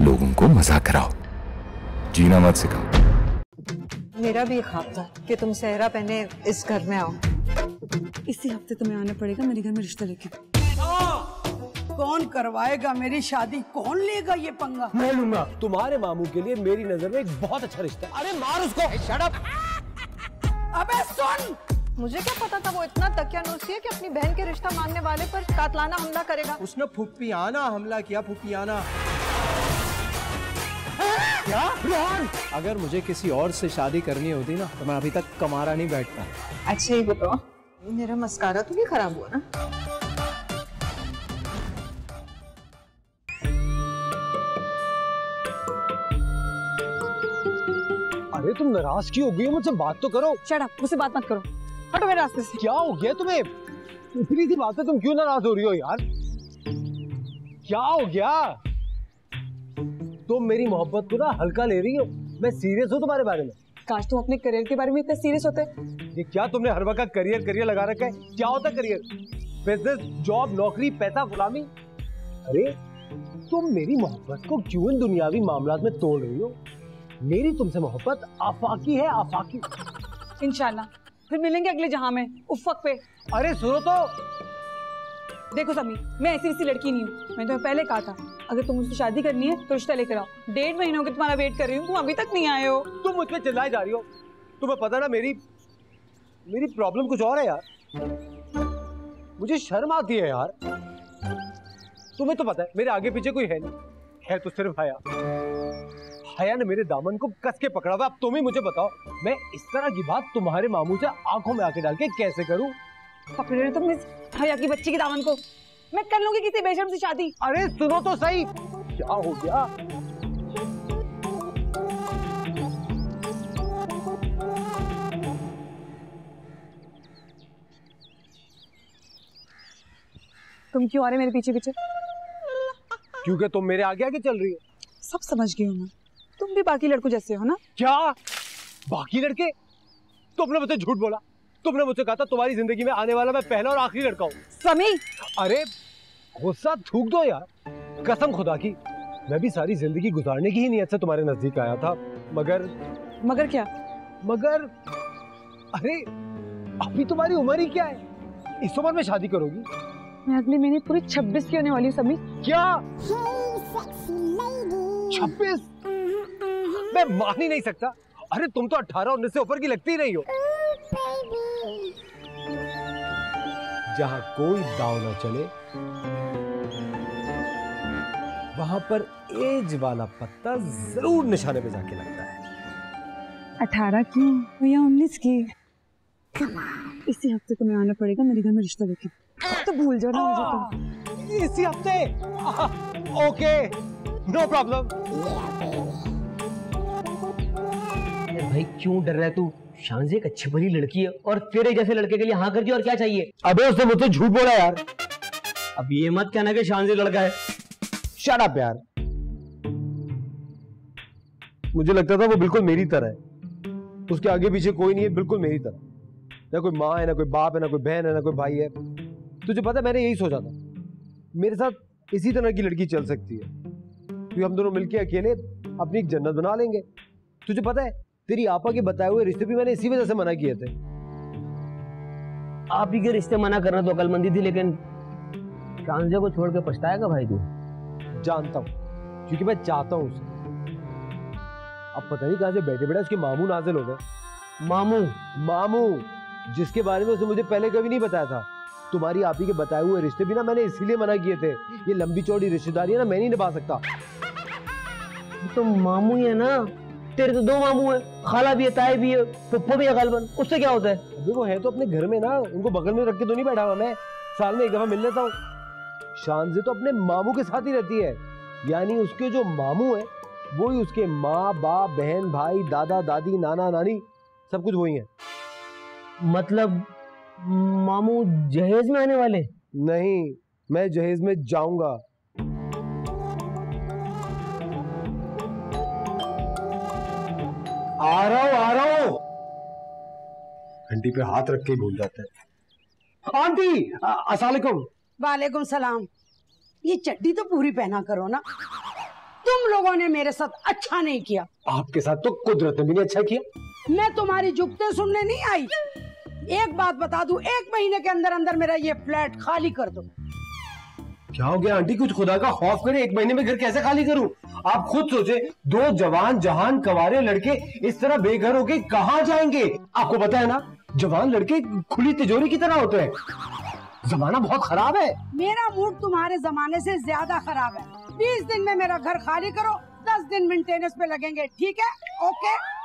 लोगों को मज़ाक कराओ। जीना मत सिखाओ। मेरा भी ख्वाब था कि तुम सहरा पहने इस घर में आओ। इसी हफ़्ते तुम्हें आना पड़ेगा मेरे घर में रिश्ता लेके। कौन करवाएगा मेरी शादी? कौन लेगा ये पंगा? मैं लूँगा। तुम्हारे मामू के लिए मेरी नज़र में एक बहुत अच्छा रिश्ता अरे मार उसको। शट अबे सुन! मुझे क्या पता था वो इतना तकियानुसी है कि अपनी बहन के रिश्ता मांगने वाले पर कातलाना हमला करेगा? उसने फुप्पियाना हमला किया फुप्पियाना क्या अगर मुझे किसी और से शादी करनी होती ना तो मैं अभी तक कमारा नहीं बैठता। अच्छा ही बताओ। मेरा मस्कारा तो नहीं खराब हुआ ना। अरे तुम नाराज़ क्यों हो? गई हो? मुझसे बात तो करो। शट अप मुझसे बात मत करो। हटो मेरे रास्ते से। क्या हो गया तुम्हें? इतनी सी बात है तुम क्यों नाराज़ हो रही हो यार? क्या हो गया? तुम मेरी मोहब्बत को ना हल्का ले रही हो। मैं सीरियस हूँ तुम्हारे बारे में। काश तुम अपने करियर के बारे में इतने सीरियस होते। ये क्या तुमने हर वक्त करियर करियर लगा रखा है? क्या होता करियर बिज़नेस जॉब नौकरी पैसा गुलामी? अरे तुम मेरी मोहब्बत को क्यों इन दुनियावी मामला में तोड़ रही हो? मेरी तुमसे मोहब्बत आफाकी है आफाकी। इंशाल्लाह फिर मिलेंगे अगले जहाँ में उफक पे। अरे सुनो तो। देखो समी मैं ऐसी वैसी लड़की नहीं हूँ। मैंने तुम्हें पहले कहा था, अगर तुम मुझसे शादी करनी है तो रिश्ता लेकर आओ। डेढ़ महीनों के तुम्हारा वेट कर रही हूँ, तुम अभी तक नहीं आए हो। तुम मुझ पे चिल्लाई जा रही हो। तुम्हें पता ना, मेरी मेरी प्रॉब्लम कुछ और है यार। मुझे शर्म आती है यार। तुम्हें तो पता है, मेरे आगे पीछे कोई है नहीं। है तो सिर्फ़ हया। हया ने मेरे दामन को कस के पकड़ा हुआ अब तुम ही मुझे बताओ, मैं इस तरह की बात तुम्हारे मामू से आँखों में आके डाल के कैसे करूँ? पकड़ रहे तुम इस हया की बच्ची के दामन को मैं कर लूँगी किसी बेशर्म से शादी। अरे सुनो तो सही। क्या हो गया? तुम क्यों आ रहे मेरे पीछे पीछे? क्योंकि तुम मेरे आगे आगे चल रही हो? सब समझ गई हूँ मैं। तुम भी बाकी लड़कों जैसे हो ना? क्या? बाकी लड़के? तुमने मुझसे झूठ बोला। तुमने मुझसे कहा था तुम्हारी ज़िंदगी में आने वाला मैं पहला और आखिरी लड़का हूँ। समी! अरे गुस्सा थूक दो यार। कसम खुदा की मैं भी सारी ज़िंदगी गुजारने की ही नीयत से तुम्हारे नज़दीक आया था मगर मगर क्या? मगर अरे अभी तुम्हारी उम्र ही क्या है? इस उम्र में शादी करोगी? मैं अगले महीने पूरी छब्बीस की होने वाली समी। क्या? छब्बीस? मैं मान ही नहीं सकता। अरे तुम तो अठारह उन्नीस से ऊपर की लगती ही नहीं हो। जहाँ कोई दाव ना चले वहाँ पर एज वाला पत्ता ज़रूर निशाने पे जाके लगता है। अठारह की या उन्नीस की। इसी हफ़्ते तुम्हें आना पड़ेगा मेरे घर में रिश्ता लेके तो भूल जाओ ना मुझे तो। इसी हफ़्ते? Okay no problem. भाई क्यों डर रहा है तू? शांति एक अच्छी भली लड़की है और तेरे जैसे लड़के के लिए हाँ कर दिया और क्या चाहिए? अबे उसने मुझसे झूठ बोला यार। अब ये मत कहना कि शांति लड़का है। शट अप यार। मुझे लगता था वो बिल्कुल मेरी तरह है। उसके आगे पीछे कोई नहीं है बिल्कुल मेरी तरह। ना कोई माँ है ना कोई बाप है ना कोई बहन है ना कोई भाई है। तुझे पता है मैंने यही सोचा था। मेरे साथ इसी तरह की लड़की चल सकती है। क्योंकि हम दोनों मिलके अकेले अपनी एक जन्नत बना लेंगे? तुझे पता है तेरी आपा के बताए हुए रिश्ते भी मैंने इसी वजह से मना किए थे। आप ही के रिश्ते मना करना तो अकलमंदी थी लेकिन शांति को छोड़ के पछताएगा भाई तू? जानता हूँ क्योंकि मैं चाहता हूँ उसे। अब पता नहीं कहाँ से बैठे बैठे उसके मामू नाजिल हो गए। मामू? मामू जिसके बारे में उसने मुझे पहले कभी नहीं बताया था। तुम्हारी आप ही के बताए हुए रिश्ते भी ना मैंने इसीलिए मना किए थे। ये लंबी चौड़ी रिश्तेदारी है ना मैं नहीं निभा सकता। तो मामू ही है ना। तेरे तो दो मामू है खाला भी है ताए भी है पप्पो भी है गालबन। उससे क्या होता है? अभी वो है तो अपने घर में ना उनको बगल में रख के तो नहीं बैठा हुआ मैं। साल में एक दफ़ा मिल लेता हूँ। शान से तो अपने मामू के साथ ही रहती है। यानी उसके जो मामू है वो ही उसके माँ बाप बहन भाई दादा दादी नाना नानी सब कुछ वही है। मतलब मामू जहेज में आने वाले? नहीं मैं जहेज में जाऊँगा। आ रहा हूँ आ रहा हूँ। घंटी पे हाथ रख के भूल जाते हैं। आंटी अस्सलाम वालेकुम सलाम। ये चड्डी तो पूरी पहना करो ना। तुम लोगों ने मेरे साथ अच्छा नहीं किया। आपके साथ तो कुदरत ने भी नहीं अच्छा किया। मैं तुम्हारी जुगते सुनने नहीं आई। एक बात बता दू एक महीने के अंदर अंदर मेरा ये फ्लैट खाली कर दो। क्या हो गया आंटी, कुछ खुदा का खौफ करे, एक महीने में घर कैसे खाली करूँ? आप खुद सोचे, दो जवान, जहान कवारे लड़के इस तरह बेघर हो होके कहाँ जाएँगे? आपको पता है ना, जवान लड़के खुली तिजोरी की तरह होते हैं। जमाना बहुत खराब है। मेरा मूड तुम्हारे जमाने से ज़्यादा खराब है। बीस दिन में मेरा घर खाली करो, दस दिन मेंटेनेंस पे लगेंगे, ठीक है? ओके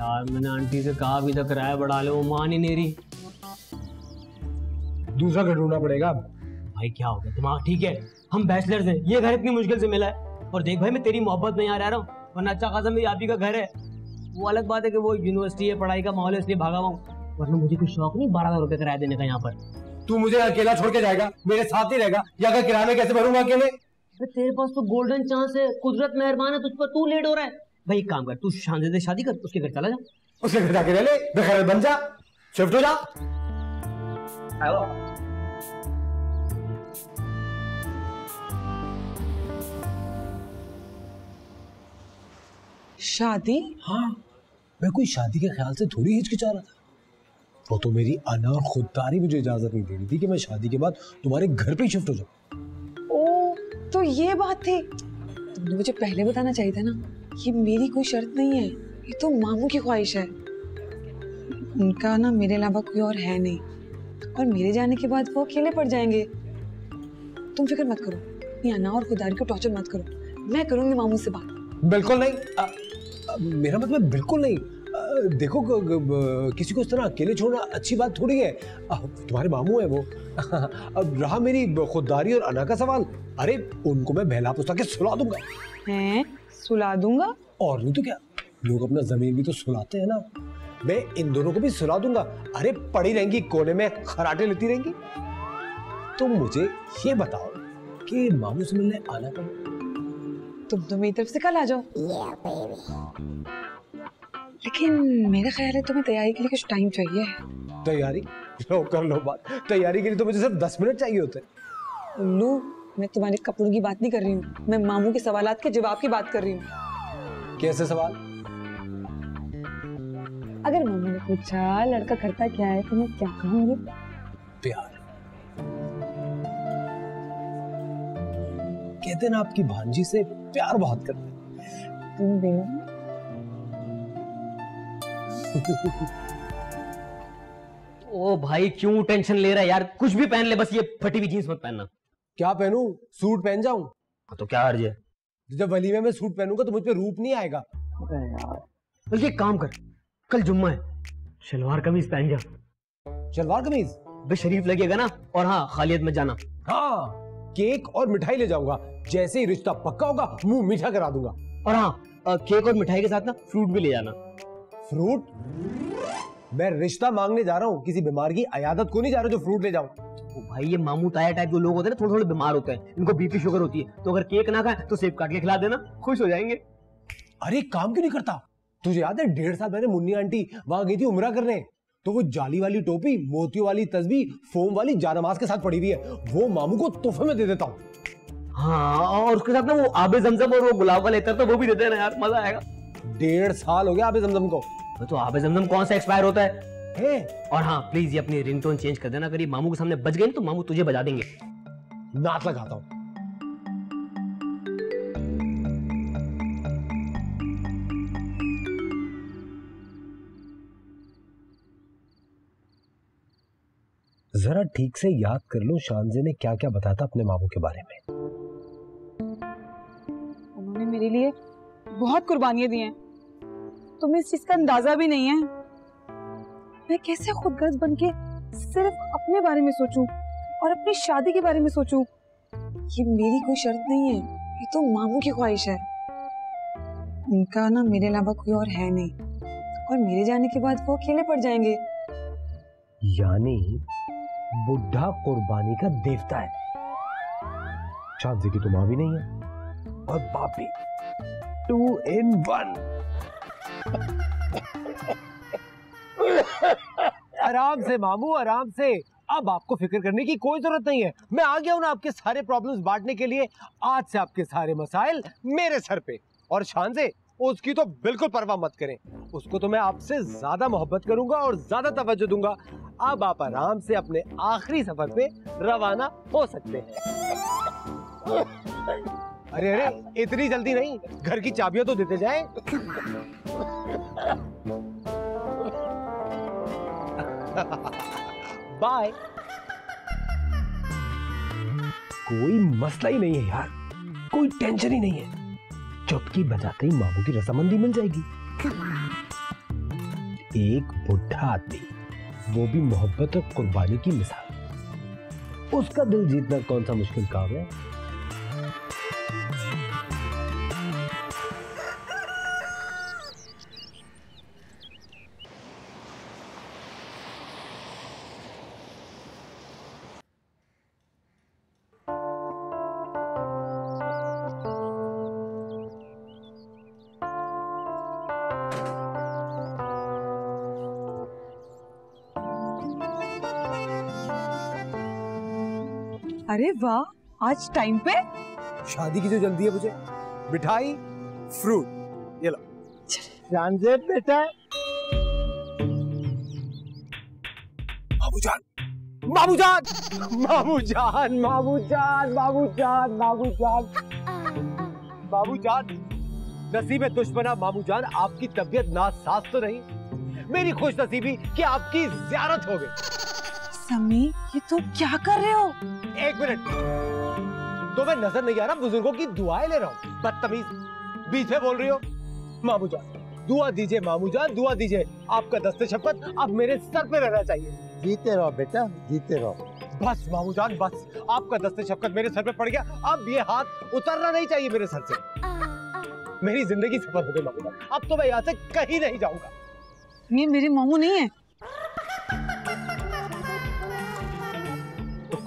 यार मैंने आंटी से कहा अभी तक किराया बढ़ा लो वो मान ही नहीं रही। दूसरा घर ढूंढना पड़ेगा भाई क्या हो गया? दिमाग ठीक है? हम बैचलर्स हैं। ये घर इतनी मुश्किल से मिला है। और देख भाई मैं तेरी मोहब्बत में यहाँ रह रहा हूँ वरना अच्छा खासा मेरी आप ही का घर है। वो अलग बात है कि वो यूनिवर्सिटी है पढ़ाई का माहौल है इसलिए भागा हुआ वरना मुझे कुछ शौक नहीं बारह हज़ार रुपये किराया देने का यहाँ पर। तू मुझे अकेला छोड़ के जाएगा मेरे साथ ही रहेगा। या अगर किराए में कैसे भरूँगा अकेले? तेरे पास तो गोल्डन चांस है कुदरत मेहरबान है तुझ पर तू लेट हो रहा है। भाई एक काम कर तू शांति से शादी कर उसके घर चला जा। उसके घर जाके रह ले बेखैर बन जा शिफ्ट हो जा। शादी? हाँ। मैं कोई शादी के ख्याल से थोड़ी हिचकिचा रहा था। वो तो मेरी अना और खुददारी मुझे इजाज़त नहीं दे रही थी कि मैं शादी के बाद तुम्हारे घर पे ही शिफ्ट हो जाऊँ। ओ तो ये बात थी। तुमने मुझे पहले बताना चाहिए था ना। ये मेरी कोई शर्त नहीं है। ये तो मामू की ख्वाहिश है। उनका ना मेरे अलावा कोई और है नहीं। और मेरे जाने के बाद वो अकेले पड़ जाएँगे। तुम फ़िक्र मत करो। ये और खुदारी को टॉर्चर मत करो। मैं करूँगी मामू से बात। बिल्कुल नहीं। अ, अ, मेरा मतलब बिल्कुल नहीं। अ, देखो ग, ग, ब- किसी को इस तरह अकेले छोड़ना अच्छी बात थोड़ी है। अ, तुम्हारे मामू है वो। अब रहा मेरी खुददारी और अना का सवाल। अरे उनको मैं बहला पुस्ता के सुला दूँगा। हैं? सुला दूँगा। और नहीं तो क्या? लोग अपना ज़मीन भी तो सुलाते हैं ना। मैं इन दोनों को भी सुला दूँगा। अरे पड़ी रहेंगी कोने में खराटे लेती रहेंगी। तुम मुझे ये बताओ कि मामू से मिलने आना कब? तुम तो मेरी तरफ़ से कल आ जाओ। लेकिन मेरा ख्याल है तुम्हें तैयारी के लिए कुछ टाइम चाहिए। तैयारी? लो कर लो बात। तैयारी के लिए तो मुझे सिर्फ़ दस मिनट चाहिए होते। उल्लू मैं तुम्हारे कपड़ों की बात नहीं कर रही हूँ। मैं मामू के सवाल के जवाब की बात कर रही हूँ। कैसे सवाल? अगर मामू ने पूछा लड़का करता क्या है तो मैं क्या कहूँगी? प्यार। कहते ना आपकी भांजी से प्यार बहुत करते तुम ओ भाई क्यों टेंशन ले रहा है यार? कुछ भी पहन ले बस ये फटी हुई जींस मत पहनना। क्या पहनू? सूट पहन जाऊँ? हाँ, तो क्या हर्ज है? जब वलीमे में सूट पहनूँगा तो मुझ पर रूप नहीं आएगा। बल्कि एक काम कर कल जुम्मा है। शलवार कमीज पहन जा। शलवार कमीज? बे शरीफ लगेगा ना और हाँ खालियत में जाना। हाँ केक और मिठाई ले जाऊँगा। जैसे ही रिश्ता पक्का होगा मुँह मीठा करा दूँगा। और हाँ केक और मिठाई के साथ ना फ्रूट भी ले जाना। फ्रूट? मैं रिश्ता मांगने जा रहा हूँ किसी बीमार की अयादत को नहीं जा रहा जो फ्रूट ले जाऊँ। ओ भाई ये मामू ताया टाइप जो लोग होते हैं थोड़े थोड़े बीमार होते हैं। इनको बीपी शुगर होती है। तो अगर केक ना खाए तो सेब काट के खिला देना। खुश हो जाएँगे। अरे काम क्यों नहीं करता? तुझे याद है डेढ़ साल पहले मुन्नी आंटी वहाँ गई थी उमरा करने? तो वो जाली वाली टोपी मोतियों वाली तस्बी फोम वाली जानमाज के साथ पड़ी हुई है। वो मामू को तोहफे में दे देता हूँ। हाँ और उसके साथ ना वो आबे जमजम और वो गुलाब का लेता तो वो भी दे देना यार मज़ा आएगा। डेढ़ साल हो गया आबे जमजम को। तो आबे जमजम कौन सा एक्सपायर होता है? है? और हाँ प्लीज़ ये अपनी रिंगटोन चेंज कर देना। अगर ये मामू के सामने बच गए तो मामू तुझे बजा देंगे। नाक लगाता हूँ। जरा ठीक से याद कर लो शानजे ने क्या क्या बताया था अपने मामू के बारे में। उन्होंने मेरे लिए बहुत कुर्बानियाँ दी हैं। तुम्हें इस चीज़ का अंदाज़ा भी नहीं है। मैं कैसे खुदगर्ज बन के सिर्फ़ अपने बारे में सोचूं और अपनी शादी के बारे में सोचूं? ये मेरी कोई शर्त नहीं है। ये तो मामू की ख्वाहिश है। उनका ना मेरे अलावा कोई और है नहीं। और मेरे जाने के बाद वो अकेले पड़ जाएँगे। यानी बुढ़ा कुर्बानी का देवता है। शादी की तो माँ भी नहीं है और बाप भी। टू इन वन आराम से मामू आराम से। अब आपको फ़िक्र करने की कोई ज़रूरत नहीं है। मैं आ गया हूँ ना आपके सारे प्रॉब्लम्स बांटने के लिए। आज से आपके सारे मसाइल मेरे सर पे। और शान से उसकी तो बिल्कुल परवाह मत करें। उसको तो मैं आपसे ज़्यादा मोहब्बत करूँगा और ज़्यादा तवज्जो दूँगा। अब आप आराम से अपने आखिरी सफ़र पे रवाना हो सकते हैं। अरे अरे, इतनी जल्दी नहीं। घर की चाबियाँ तो देते जाएँ। बाय कोई मसला ही नहीं है यार। कोई टेंशन ही नहीं है। चुटकी बजाते ही मामू की रजामंदी मिल जाएगी। एक बुढ़ा आदमी, वो भी मोहब्बत और कुर्बानी की मिसाल। उसका दिल जीतना कौन सा मुश्किल काम है? वाह, आज टाइम पे? शादी की जो जल्दी है मुझे। मिठाई फ्रूट ये लो। जानजे बेटा। बाबूजान बाबूजान बाबूजान बाबूजान बाबूजान बाबूजान बाबूजान नसीब दुश्मना मामूजान, आपकी तबीयत नासाज तो नहीं। मेरी खुश नसीबी कि आपकी ज्यारत हो गई। समी ये तुम क्या कर रहे हो? एक मिनट। तो मैं नज़र नहीं आ रहा बुज़ुर्गों की दुआएँ ले रहा हूँ। बदतमीज। बीच में बोल रही हो मामू जान। दुआ दीजिए मामू जान दुआ दीजिए। आपका दस्ते शपथ अब मेरे सर पे रहना चाहिए। जीते रहो बेटा जीते रहो। बस मामू जान बस। आपका दस्ते शपथ मेरे सर पे पड़ गया। अब ये हाथ उतरना नहीं चाहिए मेरे सर से। मेरी ज़िंदगी सफल हो गई मामू जान। अब तो मैं यहाँ से कहीं नहीं जाऊँगा। ये मेरे मामू नहीं है?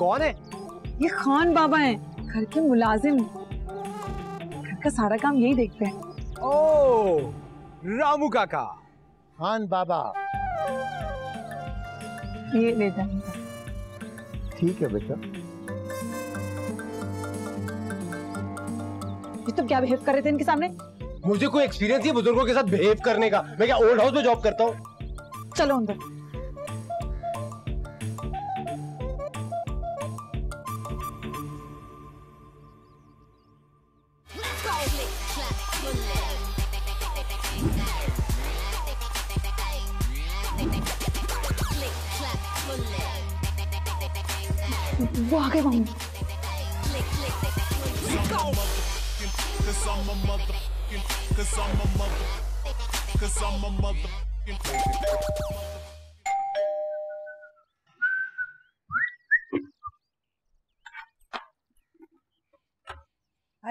कौन है? ये खान बाबा हैं घर के मुलाजिम। घर का सारा काम यही देखते हैं। ओ रामू काका। खान बाबा। ये ले जाएँगे ठीक है बेटा। ये तुम क्या बिहेव कर रहे थे इनके सामने? मुझे कोई एक्सपीरियंस है बुज़ुर्गों के साथ बिहेव करने का। मैं क्या ओल्ड हाउस में जॉब करता हूँ? चलो अंदर।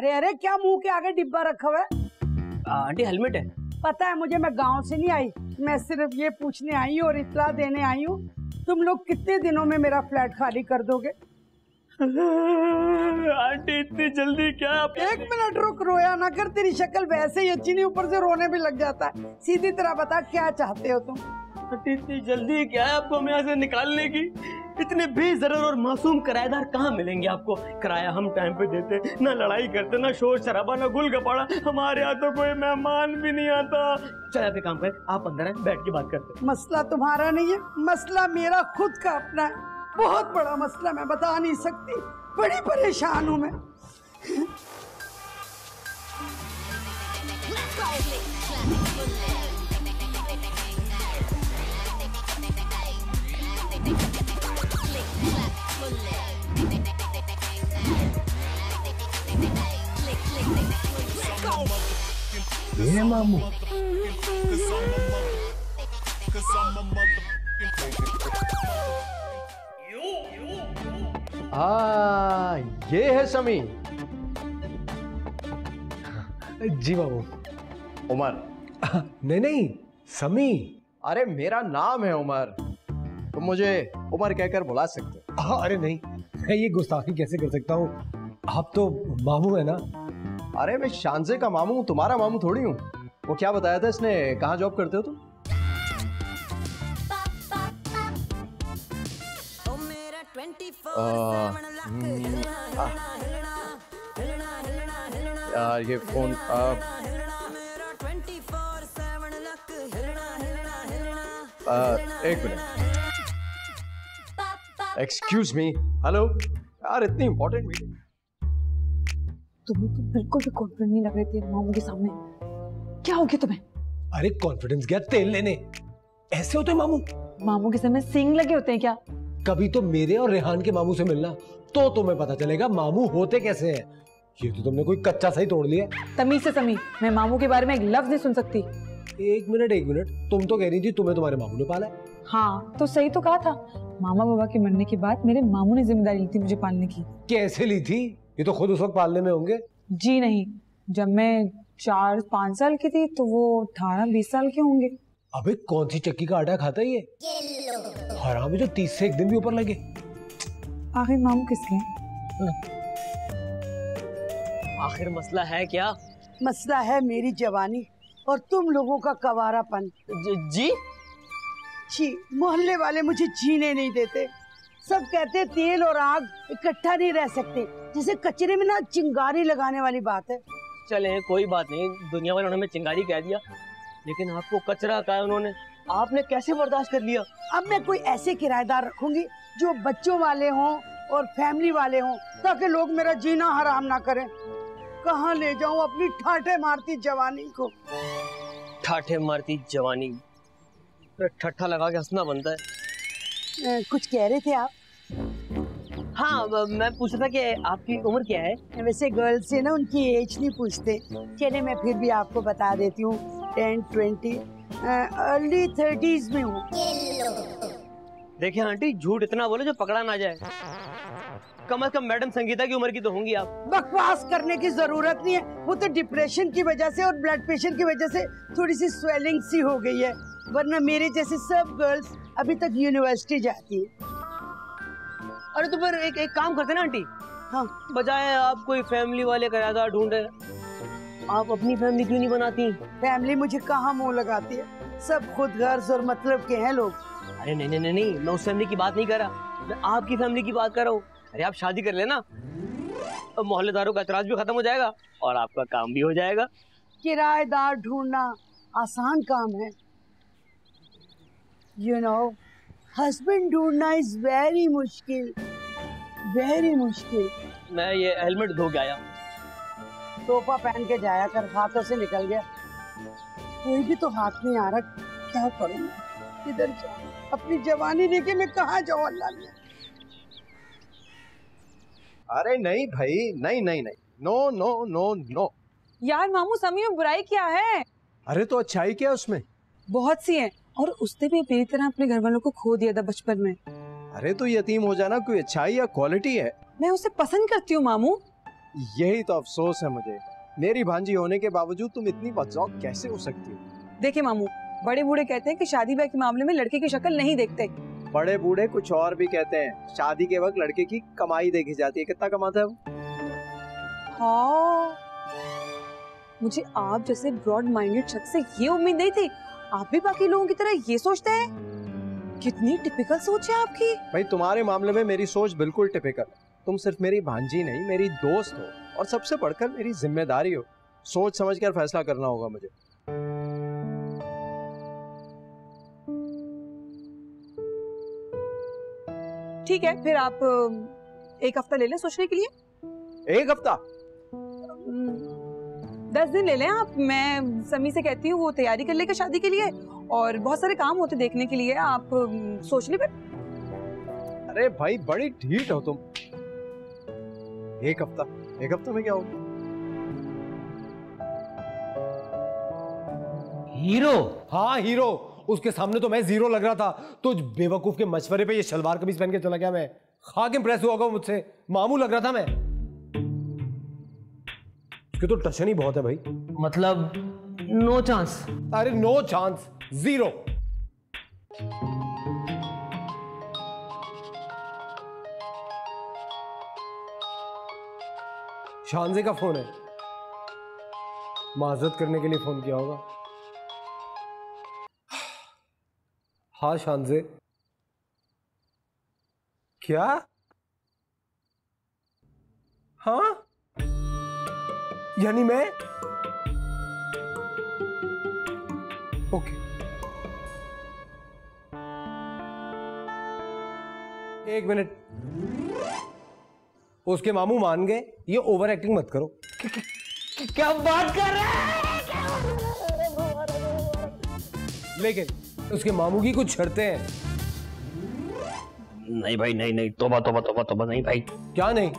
अरे अरे क्या मुँह के आगे डिब्बा रखा हुआ है? आंटी हेलमेट है। पता है मुझे मैं गाँव से नहीं आई। मैं सिर्फ़ ये पूछने आई हूँ और इतला देने आई हूँ। तुम लोग कितने दिनों में मेरा फ्लैट खाली कर दोगे? आंटी इतनी जल्दी क्या आप एक मिनट रुक रोया ना कर। तेरी शक्ल वैसे ही अच्छी नहीं ऊपर से रोने भी लग जाता है। सीधी तरह बता क्या चाहते हो तुम? आंटी इतनी जल्दी क्या है आपको हमें यहाँ से निकालने की? इतने बेजरर और मासूम किराएदार कहाँ मिलेंगे आपको? किराया हम टाइम पे देते, ना लड़ाई करते, ना शोर शराबा, ना गुल गपाड़ा। हमारे यहाँ तो कोई मेहमान भी नहीं आता। चल आप काम करें, आप अंदर आए, बैठ के बात करते मसला तुम्हारा नहीं है, मसला मेरा खुद का अपना है। बहुत बड़ा मसला मैं बता नहीं सकती, बड़ी परेशान हूँ मैं। A motherfucking. हाँ ये है समी। जी बाबू। उमर। नहीं नहीं समी। अरे मेरा नाम है उमर। तुम मुझे उमर कहकर बुला सकते हो। हाँ, अरे नहीं मैं ये गुस्ताखी कैसे कर सकता हूँ? आप तो मामू है ना? अरे मैं शानजे का मामू हूँ तुम्हारा मामू थोड़ी हूँ। वो क्या बताया था इसने? कहाँ जॉब करते हो तुम? हम्म, यार ये फ़ोन एक मिनट। एक्सक्यूज मी हेलो यार इतनी इंपॉर्टेंट मीटिंग तुम्हें तो बिल्कुल भी कॉन्फिडेंट नहीं लग रहे थे मामू के सामने। क्या हो गया तुम्हें? अरे कॉन्फिडेंस गया तेल लेने। ऐसे होते मामू। मामू के सामने सिंग लगे होते हैं क्या? कभी तो मेरे और रेहान के मामू से मिलना तो तुम्हें पता चलेगा मामू होते कैसे हैं। ये तो तुमने कोई कच्चा सही तोड़ लिया। तमीज से समी मैं मामू के बारे में एक लफ्ज नहीं सुन सकती। एक मिनट एक मिनट। तुम तो कह रही थी तुम्हें तुम्हारे मामू ने पाला है। हाँ तो सही तो कहा था। मामा बाबा के मरने के बाद मेरे मामू ने ज़िम्मेदारी ली थी मुझे पालने की। कैसे ली थी? ये तो खुद उस वक्त पालने में होंगे। जी नहीं जब मैं चार पाँच साल की थी तो वो अठारह बीस साल के होंगे। अबे कौन सी चक्की का आटा खाता है ये? हरामी जो तीस से एक दिन भी ऊपर लगे। आखिर मामू किसके हैं? आखिर मसला है क्या? मसला है मेरी जवानी। और तुम लोगों का कवारापन। जी जी? मोहल्ले वाले मुझे जीने नहीं देते। सब कहते तेल और आग इकट्ठा नहीं रह सकते जैसे कचरे में ना चिंगारी लगाने वाली बात है। चले कोई बात नहीं दुनिया वालों ने हमें चिंगारी कह दिया। लेकिन आपको कचरा कहा उन्होंने। आपने कैसे बर्दाश्त कर लिया? अब मैं कोई ऐसे किराएदार रखूँगी जो बच्चों वाले हों और फैमिली वाले हों ताकि लोग मेरा जीना हराम ना करें। कहाँ ले जाऊँ अपनी ठाठे मारती जवानी को? ठाठे मारती जवानी। ठट्ठा लगा के हंसना बनता है। अ, कुछ कह रहे थे आप? हाँ मैं पूछ रहा था कि आपकी उम्र क्या है? वैसे गर्ल्स से ना उनकी एज नहीं पूछते। चले मैं फिर भी आपको बता देती हूँ। टेन ट्वेंटी अर्ली थर्टीज में हूँ। देखिए आंटी झूठ इतना बोले जो पकड़ा ना जाए। कम से कम मैडम संगीता की उम्र की तो होंगी आप। बकवास करने की ज़रूरत नहीं है। वो तो डिप्रेशन की वजह से और ब्लड प्रेशर की वजह से थोड़ी सी स्वेलिंग सी हो गई है। वरना मेरे जैसे सब गर्ल्स अभी तक यूनिवर्सिटी जाती है। अरे तो फिर एक एक काम करते ना आंटी? हाँ। बजाय आप कोई फैमिली वाले किराएदार ढूंढे। आप अपनी फैमिली क्यों नहीं बनाती? फैमिली मुझे कहाँ मुँह लगाती है? सब खुद गर्ज और मतलब के हैं लोग। अरे नहीं नहीं नहीं नहीं मैं उस फैमिली की बात नहीं कर रहा। मैं आपकी फैमिली की बात कर रहा हूँ। अरे आप शादी कर लेना। अब मोहल्लेदारों का एतराज़ भी खत्म हो जाएगा और आपका काम भी हो जाएगा। किराएदार ढूंढना आसान काम है। यू नो हस्बैंड ढूंढना इज़ वेरी मुश्किल। वेरी मुश्किल। मैं ये हेलमेट धो के आया। टोपा पहन के जाया कर हाथों से निकल गया। कोई भी तो हाथ नहीं आ रहा क्या करूँ? किधर जाऊँ? अपनी जवानी लेके मैं कहाँ जाऊँ अल्लाह ने? अरे नहीं भाई नहीं नहीं नहीं। नो नो नो नो यार मामू समी में बुराई क्या है? अरे तो अच्छाई क्या है उसमें? बहुत सी है। और उसने भी मेरी तरह अपने घर वालों को खो दिया था बचपन में। अरे तो यतीम हो जाना कोई अच्छाई या क्वालिटी है। मैं उसे पसंद करती हूँ मामू। यही तो अफसोस है मुझे। मेरी भांजी होने के बावजूद तुम इतनी बदजौ कैसे हो सकती हो? देखिए मामू बड़े बूढ़े कहते हैं कि शादी ब्याह के मामले में लड़के की शक्ल नहीं देखते। बड़े बूढ़े कुछ और भी कहते हैं। शादी के वक्त लड़के की कमाई देखी जाती है। कितना कमाता है वो? हाँ। मुझे आप जैसे ब्रॉड माइंडेड शख्स से ये उम्मीद नहीं थी। आप भी बाकी लोगों की तरह ये सोचते हैं? कितनी टिपिकल सोच है आपकी? भाई तुम्हारे मामले में मेरी सोच बिल्कुल टिपिकल है। तुम सिर्फ़ मेरी भांजी नहीं मेरी दोस्त हो। और सबसे बढ़कर मेरी ज़िम्मेदारी हो। सोच समझ कर फैसला करना होगा मुझे। ठीक है फिर आप एक हफ़्ता ले लें सोचने के लिए? एक हफ़्ता? दस दिन ले लें आप। मैं समी से कहती हूँ वो तैयारी कर लेगा शादी के लिए और बहुत सारे काम होते देखने के लिए। आप सोच ले फिर। अरे भाई बड़ी ढीठ हो तुम। एक हफ़्ता? एक हफ़्ता में क्या होगा? हीरो? हाँ हीरो। उसके सामने तो मैं ज़ीरो लग रहा था। तो बेवकूफ़ के मशवरे पे ये शलवार कमीज पहन के चला गया मैं। खाक इम्प्रेस हुआ होगा मुझसे। मामू लग रहा था मैं। उसके तो टशन ही बहुत है भाई। मतलब नो चांस अरे नो चांस ज़ीरो शानजे का फ़ोन है। माजरत करने के लिए फ़ोन किया होगा। हाँ शानजे क्या? हाँ? यानी मैं? ओके। एक मिनट। उसके मामू मान गए। ये ओवर एक्टिंग मत करो। क्या बात कर रहे हैं? लेकिन उसके मामू की कुछ शर्तें हैं? नहीं भाई नहीं नहीं। तोबा तोबा तोबा तोबा नहीं भाई। क्या नहीं?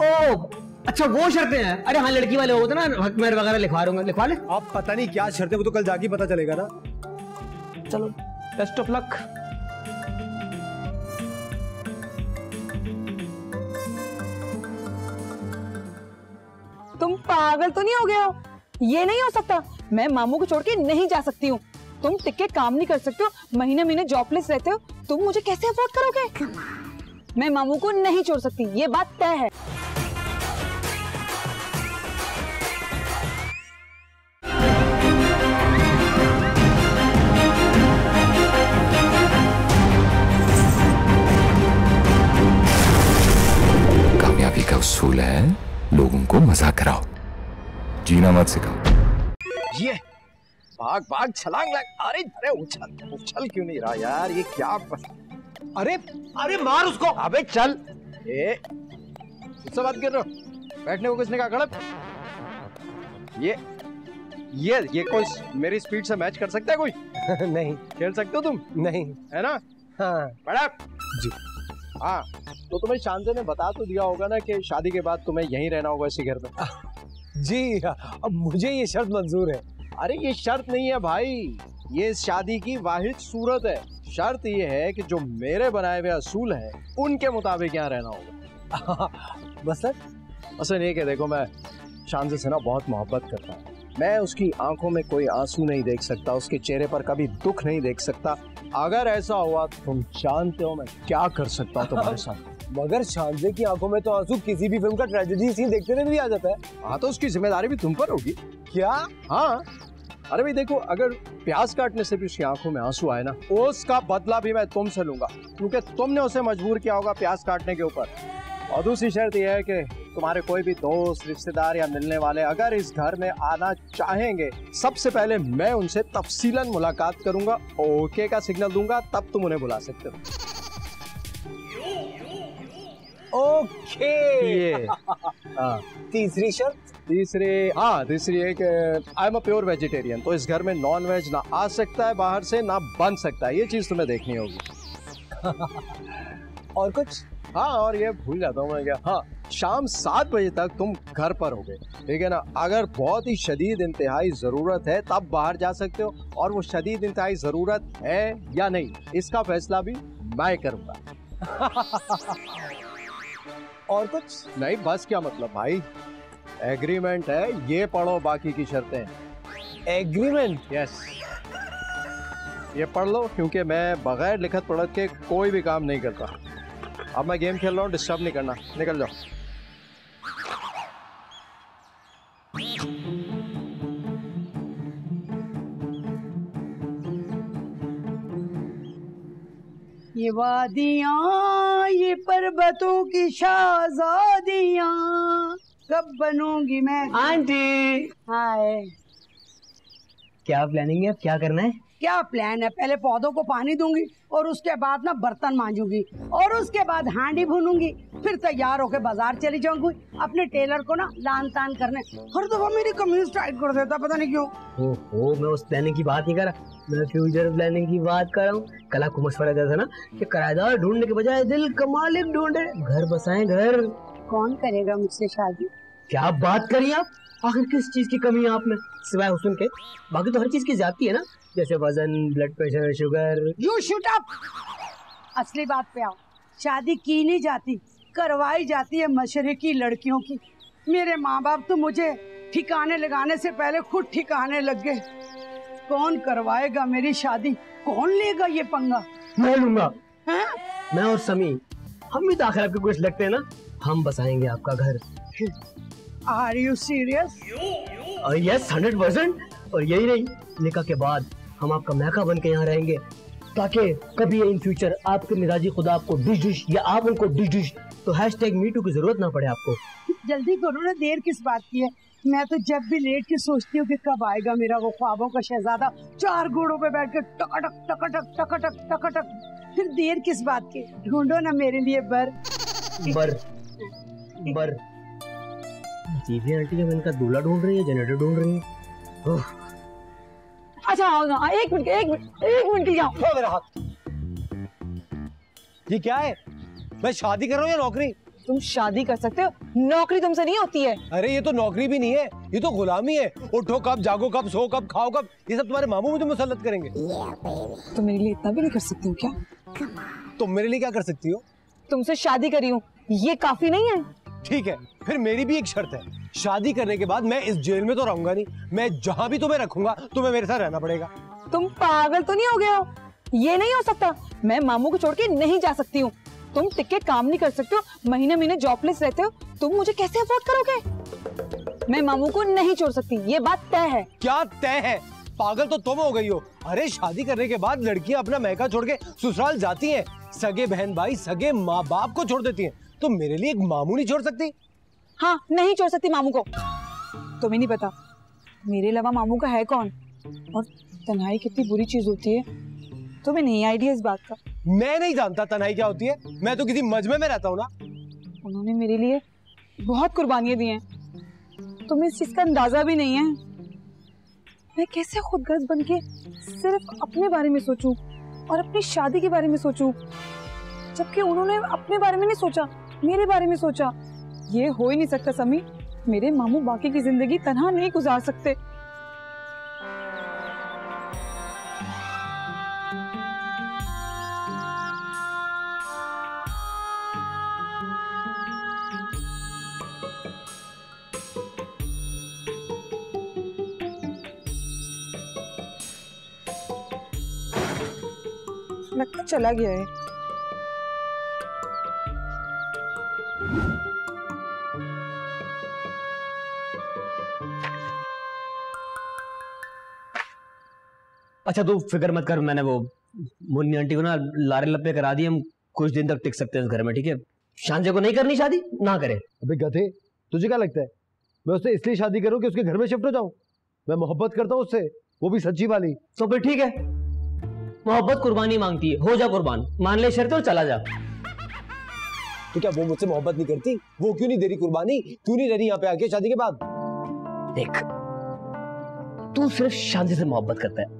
ओ अच्छा वो शर्तें हैं। अरे हाँ लड़की वाले होते ना हक मेहर वगैरह लिखवा दूँगा लिखवा ले। आप पता नहीं क्या शर्तें वो तो कल जाके पता चलेगा ना। चलो बेस्ट ऑफ़ लक तुम पागल तो नहीं हो गए हो ये नहीं हो सकता। मैं मामू को छोड़ के नहीं जा सकती हूँ। तुम टिक काम नहीं कर सकते हो महीने महीने जॉबलेस रहते हो तुम मुझे कैसे अफोर्ड करोगे? मैं मामू को नहीं छोड़ सकती ये बात तय है। कामयाबी का उसूल है लोगों को मज़ाक कराओ। जीना मत सिखाओ। ये भाग भाग छलांग लग। अरे अरे उछल उछल क्यों नहीं रहा यार? ये क्या अरे अरे मार उसको। अबे चल। ए किससे बात कर रहे। हो बैठने को किसने कहा? खड़प ये ये ये कोई मेरी स्पीड से मैच कर सकता है कोई? नहीं। खेल सकते हो तुम? नहीं। है ना? हाँ। बड़ा। जी। हाँ तो तुम्हें शांति ने बता तो दिया होगा ना कि शादी के बाद तुम्हें यहीं रहना होगा इसी घर में। जी अब मुझे ये शर्त मंजूर है। अरे, ये शर्त नहीं है भाई। ये शादी की वाहिद सूरत है। शर्त ये है कि जो मेरे बनाए हुए असूल हैं, उनके मुताबिक यहाँ रहना होगा। बस सर असल ये कि देखो, मैं शांति से ना बहुत मोहब्बत करता हूँ। मैं उसकी आँखों में कोई आँसू नहीं देख सकता, उसके चेहरे पर कभी दुख नहीं देख सकता। अगर ऐसा हुआ, तुम जानते हो मैं क्या कर सकता हूँ तुम्हारे साथ। मगर शांजे की आँखों में तो आँसू किसी भी फ़िल्म का ट्रेजेडी सीन देखते हुए भी आ जाता है। हाँ तो उसकी ज़िम्मेदारी भी तुम पर होगी। क्या? हाँ। अरे भाई देखो अगर प्याज काटने से भी उसकी आँखों में आँसू आए ना उसका बदला भी मैं तुमसे लूँगा क्योंकि तुमने उसे मजबूर किया होगा प्याज काटने के ऊपर। और दूसरी शर्त यह है कि तुम्हारे कोई भी दोस्त रिश्तेदार या मिलने वाले अगर इस घर में आना चाहेंगे सबसे पहले मैं उनसे तफसीलन मुलाकात करूँगा ओके का सिग्नल दूँगा तब तुम उन्हें बुला सकते हो। ओके ये हाँ तीसरी शर्त? तीसरे हाँ तीसरी एक I am a pure vegetarian तो इस घर में नॉन वेज ना आ सकता है बाहर से ना बन सकता है ये चीज़ तुम्हें देखनी होगी। और कुछ? हाँ और ये भूल जाता हूँ मैं क्या हाँ शाम सात बजे तक तुम घर पर होगे ठीक है ना? अगर बहुत ही शदीद इंतहाई ज़रूरत है तब बाहर जा सकते हो और वो शदीद इंतहाई ज़रूरत है या नहीं इसका फैसला भी मैं करूँगा। और कुछ? नहीं बस क्या मतलब भाई? एग्रीमेंट है ये पढ़ो बाकी की शर्तें। एग्रीमेंट यस ये पढ़ लो क्योंकि मैं बगैर लिखत पढ़त के कोई भी काम नहीं करता। अब मैं गेम खेल रहा हूँ डिस्टर्ब नहीं करना। निकल जाओ। ये वादियाँ ये पर्वतों की शाहजादियाँ। कब बनूँगी मैं? आंटी। हाय। क्या प्लानिंग है? अब क्या करना है? क्या प्लान है? पहले पौधों को पानी दूँगी। और उसके बाद ना बर्तन मांजूँगी। और उसके बाद हांडी भूनूँगी। फिर तैयार होके बाज़ार चली जाऊँगी। अपने टेलर को ना लान तान करने। हर दफ़ा मेरी कमीज टाइट कर देता पता नहीं क्यों। ओहो मैं उस प्लानिंग की बात नहीं कर रहा। मैं फ्यूचर प्लानिंग की बात कर रहा हूँ। कल आपको मशवरा था ना कि किराएदार ढूँढने के बजाय दिल का मालिक ढूंढे। घर बसाए घर। कौन करेगा मुझसे शादी? क्या बात करी आप? आखिर किस चीज़ की कमी है आप में? सिवाय हुस्न के। बाकी तो हर चीज़ की जाती है ना। जैसे वज़न blood pressure sugar you shoot up असली बात पे आओ। शादी की नहीं जाती करवाई जाती है मशरकी लड़कियों की। मेरे माँ बाप तो मुझे ठिकाने लगाने से पहले खुद ठिकाने लग गए। कौन करवाएगा मेरी शादी? कौन लेगा ये पंगा? मैं लूँगा। हैं? मैं और समी हम भी दाखिल आपके कुछ लगते हैं ना? हम बसाएँगे आपका घर। Are you serious yes hundred percent और यही नहीं निकाह के बाद हम आपका महका बन के यहाँ रहेंगे ताकि कभी इन फ्यूचर आपके मिजाजी खुदा आपको डिश डिश या आप उनको डिश डिश तो हैश टैग मीटू की ज़रूरत ना पड़े आपको। जल्दी करो ना देर किस बात की है? मैं तो जब भी लेट के सोचती हूँ कि कब आएगा मेरा वो ख्वाबों का शहजादा चार घोड़ों पे बैठ के टकटक टकटक टकटक टकटक। फिर देर किस बात की? ढूंढो ना मेरे लिए बर। बर बर। जीवी आंटी जब इनका दूल्हा ढूंढ रही है जनरेटर ढूंढ रही है? अच्छा आओ ना एक मिनट एक मिनट एक मिनट के लिए आओ। मेरा हाथ। ये क्या है? मैं शादी कर रहा हूँ या नौकरी? तुम शादी कर सकते हो। नौकरी तुमसे नहीं होती है। अरे ये तो नौकरी भी नहीं है ये तो गुलामी है। उठो कब जागो कब सो कब खाओ कब ये सब तुम्हारे मामू मुझे मुसलत करेंगे। तुम मेरे लिए इतना भी नहीं कर सकती हो क्या? तुम मेरे लिए क्या कर सकती हो? तुमसे शादी करी हूँ। ये काफ़ी नहीं है। ठीक है फिर मेरी भी एक शर्त है। शादी करने के बाद मैं इस जेल में तो रहूँगा नहीं। मैं जहाँ भी तुम्हें रखूँगा तुम्हें मेरे साथ रहना पड़ेगा। तुम पागल तो नहीं हो गए हो? ये नहीं हो सकता। मैं मामू को छोड़ के नहीं जा सकती हूँ। तुम टिक काम नहीं कर सकते हो। महीने महीने जॉबलेस रहते हो। तुम मुझे कैसे अफोर्ड करोगे? मैं मामू को नहीं छोड़ सकती। ये बात तय है। क्या तय है? पागल तो तुम हो गई हो। अरे शादी करने के बाद लड़कियाँ अपना महका छोड़ के ससुराल जाती हैं। सगे बहन भाई सगे माँ बाप को छोड़ देती हैं। तो मेरे लिए एक मामू नहीं छोड़ सकती? हाँ नहीं छोड़ सकती मामू को। तुम्हें नहीं पता मेरे अलावा मामू का है कौन? और तन्हाई कितनी बुरी चीज़ होती है। तुम्हें नहीं आइडिया इस बात का? मैं नहीं जानता तनाई क्या होती है। मैं तो किसी मजमे में रहता हूँ ना। उन्होंने मेरे लिए बहुत कुर्बानियाँ दी हैं। तुम्हें इस चीज़ का अंदाज़ा भी नहीं है। मैं कैसे खुदगर्ज बन के सिर्फ़ अपने बारे में सोचूं और अपनी शादी के बारे में सोचूं जबकि उन्होंने अपने बारे में नहीं सोचा मेरे बारे में सोचा। ये हो ही नहीं सकता समी। मेरे मामू बाकी की ज़िंदगी तनहा नहीं गुजार सकते। चला गया है? अच्छा तू फ़िक्र मत कर मैंने वो मुन्नी आंटी को ना लारे लपे करा दिए हम कुछ दिन तक टिक सकते हैं इस घर में ठीक है? शांजे को नहीं करनी शादी? ना करे। अबे गधे तुझे क्या लगता है? मैं उससे इसलिए शादी करूँ कि उसके घर में शिफ्ट हो जाऊँ? मैं मोहब्बत करता हूँ उससे वो भी सच्ची वाली। तो फिर ठीक है। मोहब्बत कुर्बानी मांगती है। हो जा कुर्बान। मान ले शर्त और चला जा। तो क्या वो मुझसे मोहब्बत नहीं करती? वो क्यों नहीं दे रही कुर्बानी? क्यों नहीं रह रही यहाँ पे आके शादी के बाद? देख तू सिर्फ़ शांति से मोहब्बत करता है।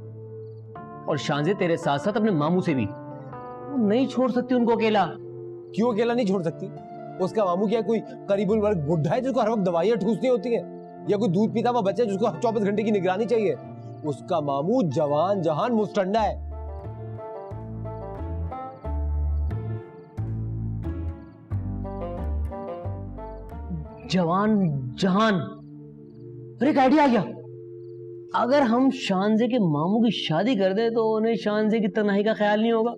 और शांजे तेरे साथ साथ अपने मामू से भी। वो नहीं छोड़ सकती उनको अकेला। क्यों अकेला नहीं छोड़ सकती? उसका मामू क्या कोई करीबुल वर्ग बुढ़ा है जिसको हर वक्त दवाइयाँ ठूसनी होती है? या कोई दूध पीता हुआ बच्चा जिसको चौबीस घंटे की निगरानी चाहिए? उसका मामू जवान जहान मुस्टंडा है। जवान जहान अरे एक आइडिया आ गया। अगर हम शानजे के मामू की शादी कर दे तो उन्हें शानजे की तनाही का ख्याल नहीं होगा।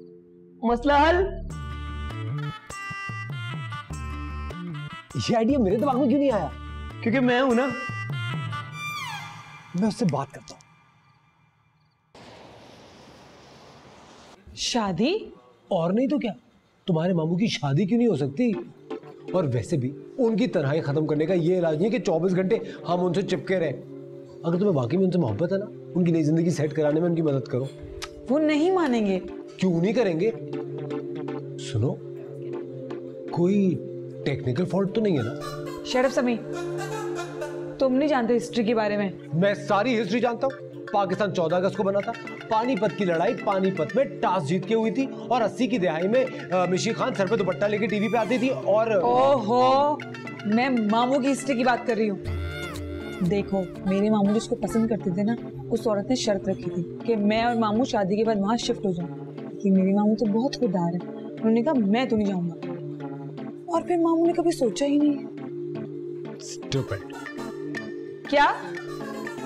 मसला हल? ये आइडिया मेरे दिमाग में क्यों नहीं आया? क्योंकि मैं हूँ ना। मैं उससे बात करता हूँ। शादी? और नहीं तो क्या? तुम्हारे मामू की शादी क्यों नहीं हो सकती? और वैसे भी उनकी तन्हाई खत्म करने का ये इलाज नहीं है कि 24 घंटे हम उनसे चिपके रहे। अगर तुम्हें वाकई में उनसे मोहब्बत है ना उनकी नई ज़िंदगी सेट कराने में उनकी मदद करो। वो नहीं मानेंगे। क्यों नहीं करेंगे? सुनो कोई टेक्निकल फॉल्ट तो नहीं है ना? शरफ समी तुम नहीं जानते हिस्ट्री के बारे में। मैं सारी हिस्ट्री जानता हूँ। पाकिस्तान 14 अगस्त को बना था। पानीपत की लड़ाई पानीपत में टास जीत के हुई थी और 80 की दिहाई में मिशी खान सर पे दुपट्टा लेके टीवी पे आती थी और ओहो मैं मामू की हिस्ट्री की बात कर रही हूँ। देखो मेरे मामू जिसको पसंद करते थे ना उस औरत ने शर्त रखी थी कि मैं और मामू शादी के बाद वहाँ शिफ्ट हो जाऊँ। कि मेरे मामू तो बहुत खुददार है। उन्होंने कहा मैं तो नहीं जाऊँगा। और फिर मामू ने कभी सोचा ही नहीं। Stupid. क्या?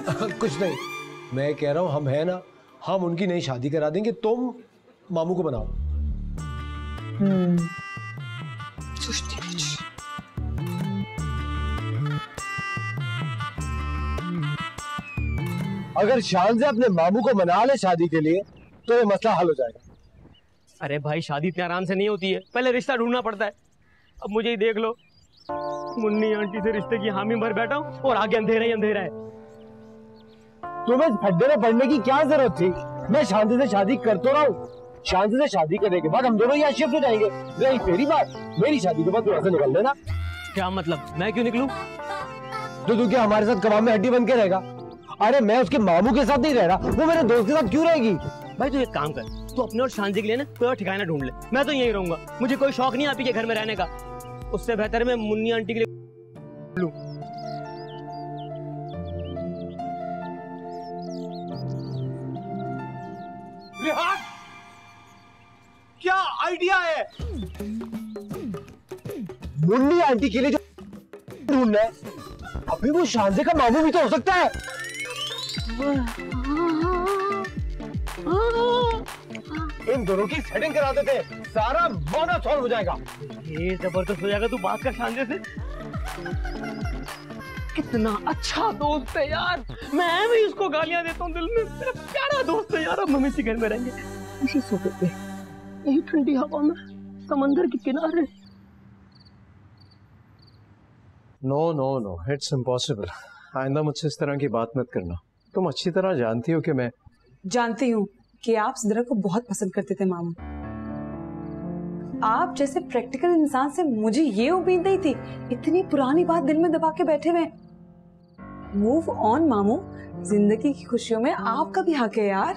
कुछ नहीं। मैं कह रहा हूँ हम है ना हम उनकी नई शादी करा देंगे तुम मामू को बनाओ। हम्म। अगर शान से अपने मामू को मना ले शादी के लिए तो ये मसला हल हो जाएगा। अरे भाई शादी इतने आराम से नहीं होती है। पहले रिश्ता ढूंढना पड़ता है। अब मुझे ही देख लो। मुन्नी आंटी से रिश्ते की हामी भर बैठा हूँ और आगे अंधेरा ही अंधेरा है। तुम्हें खड्डे में पड़ने की क्या ज़रूरत थी? मैं शांति से शादी कर तो रहा हूँ। शांति से शादी करने के बाद हम दोनों यहाँ शिफ्ट हो जाएँगे। रही मेरी बात मेरी शादी के बाद ऐसे निकल लेना। क्या मतलब? मैं क्यों निकलूं? तो तू क्या हमारे साथ कबाब में हड्डी बन के रहेगा? अरे मैं उसके मामू के साथ नहीं रह रहा। वो मेरे दोस्त के साथ क्यों रहेगी? भाई तू एक काम कर तू अपने और शांति के लिए ना कोई और ठिकाना ढूंढ ले। मैं तो यही रहूँगा मुझे कोई शौक नहीं आपी के घर में रहने का। उससे बेहतर मैं मुन्नी आंटी के लिए लूँ। क्या आइडिया है? मुन्नी आंटी के लिए जो ढूंढना है अभी वो शांजे का मामू भी तो हो सकता है। इन दोनों की सेटिंग करा देते सारा मामला सॉल्व हो जाएगा। ये ज़बरदस्त हो जाएगा तू बात कर शांति से। कितना अच्छा दोस्त है यार। मैं भी उसको गालियाँ देता हूँ दिल में। मेरा प्यारा दोस्त है यार। हम इसी घर में रहेंगे। इसी सोफे पे यही ठंडी हवा में समंदर के किनारे। No no no it's impossible आइंदा मुझसे इस तरह की बात मत करना। तुम अच्छी तरह जानती हो कि मैं जानती हूँ कि आप सिद्रा को बहुत पसंद करते थे मामू। आप जैसे प्रैक्टिकल इंसान से मुझे ये उम्मीद नहीं थी इतनी पुरानी बात दिल में दबा के बैठे हुए। मूव ऑन मामू। ज़िंदगी की खुशियों में आपका भी हक है यार।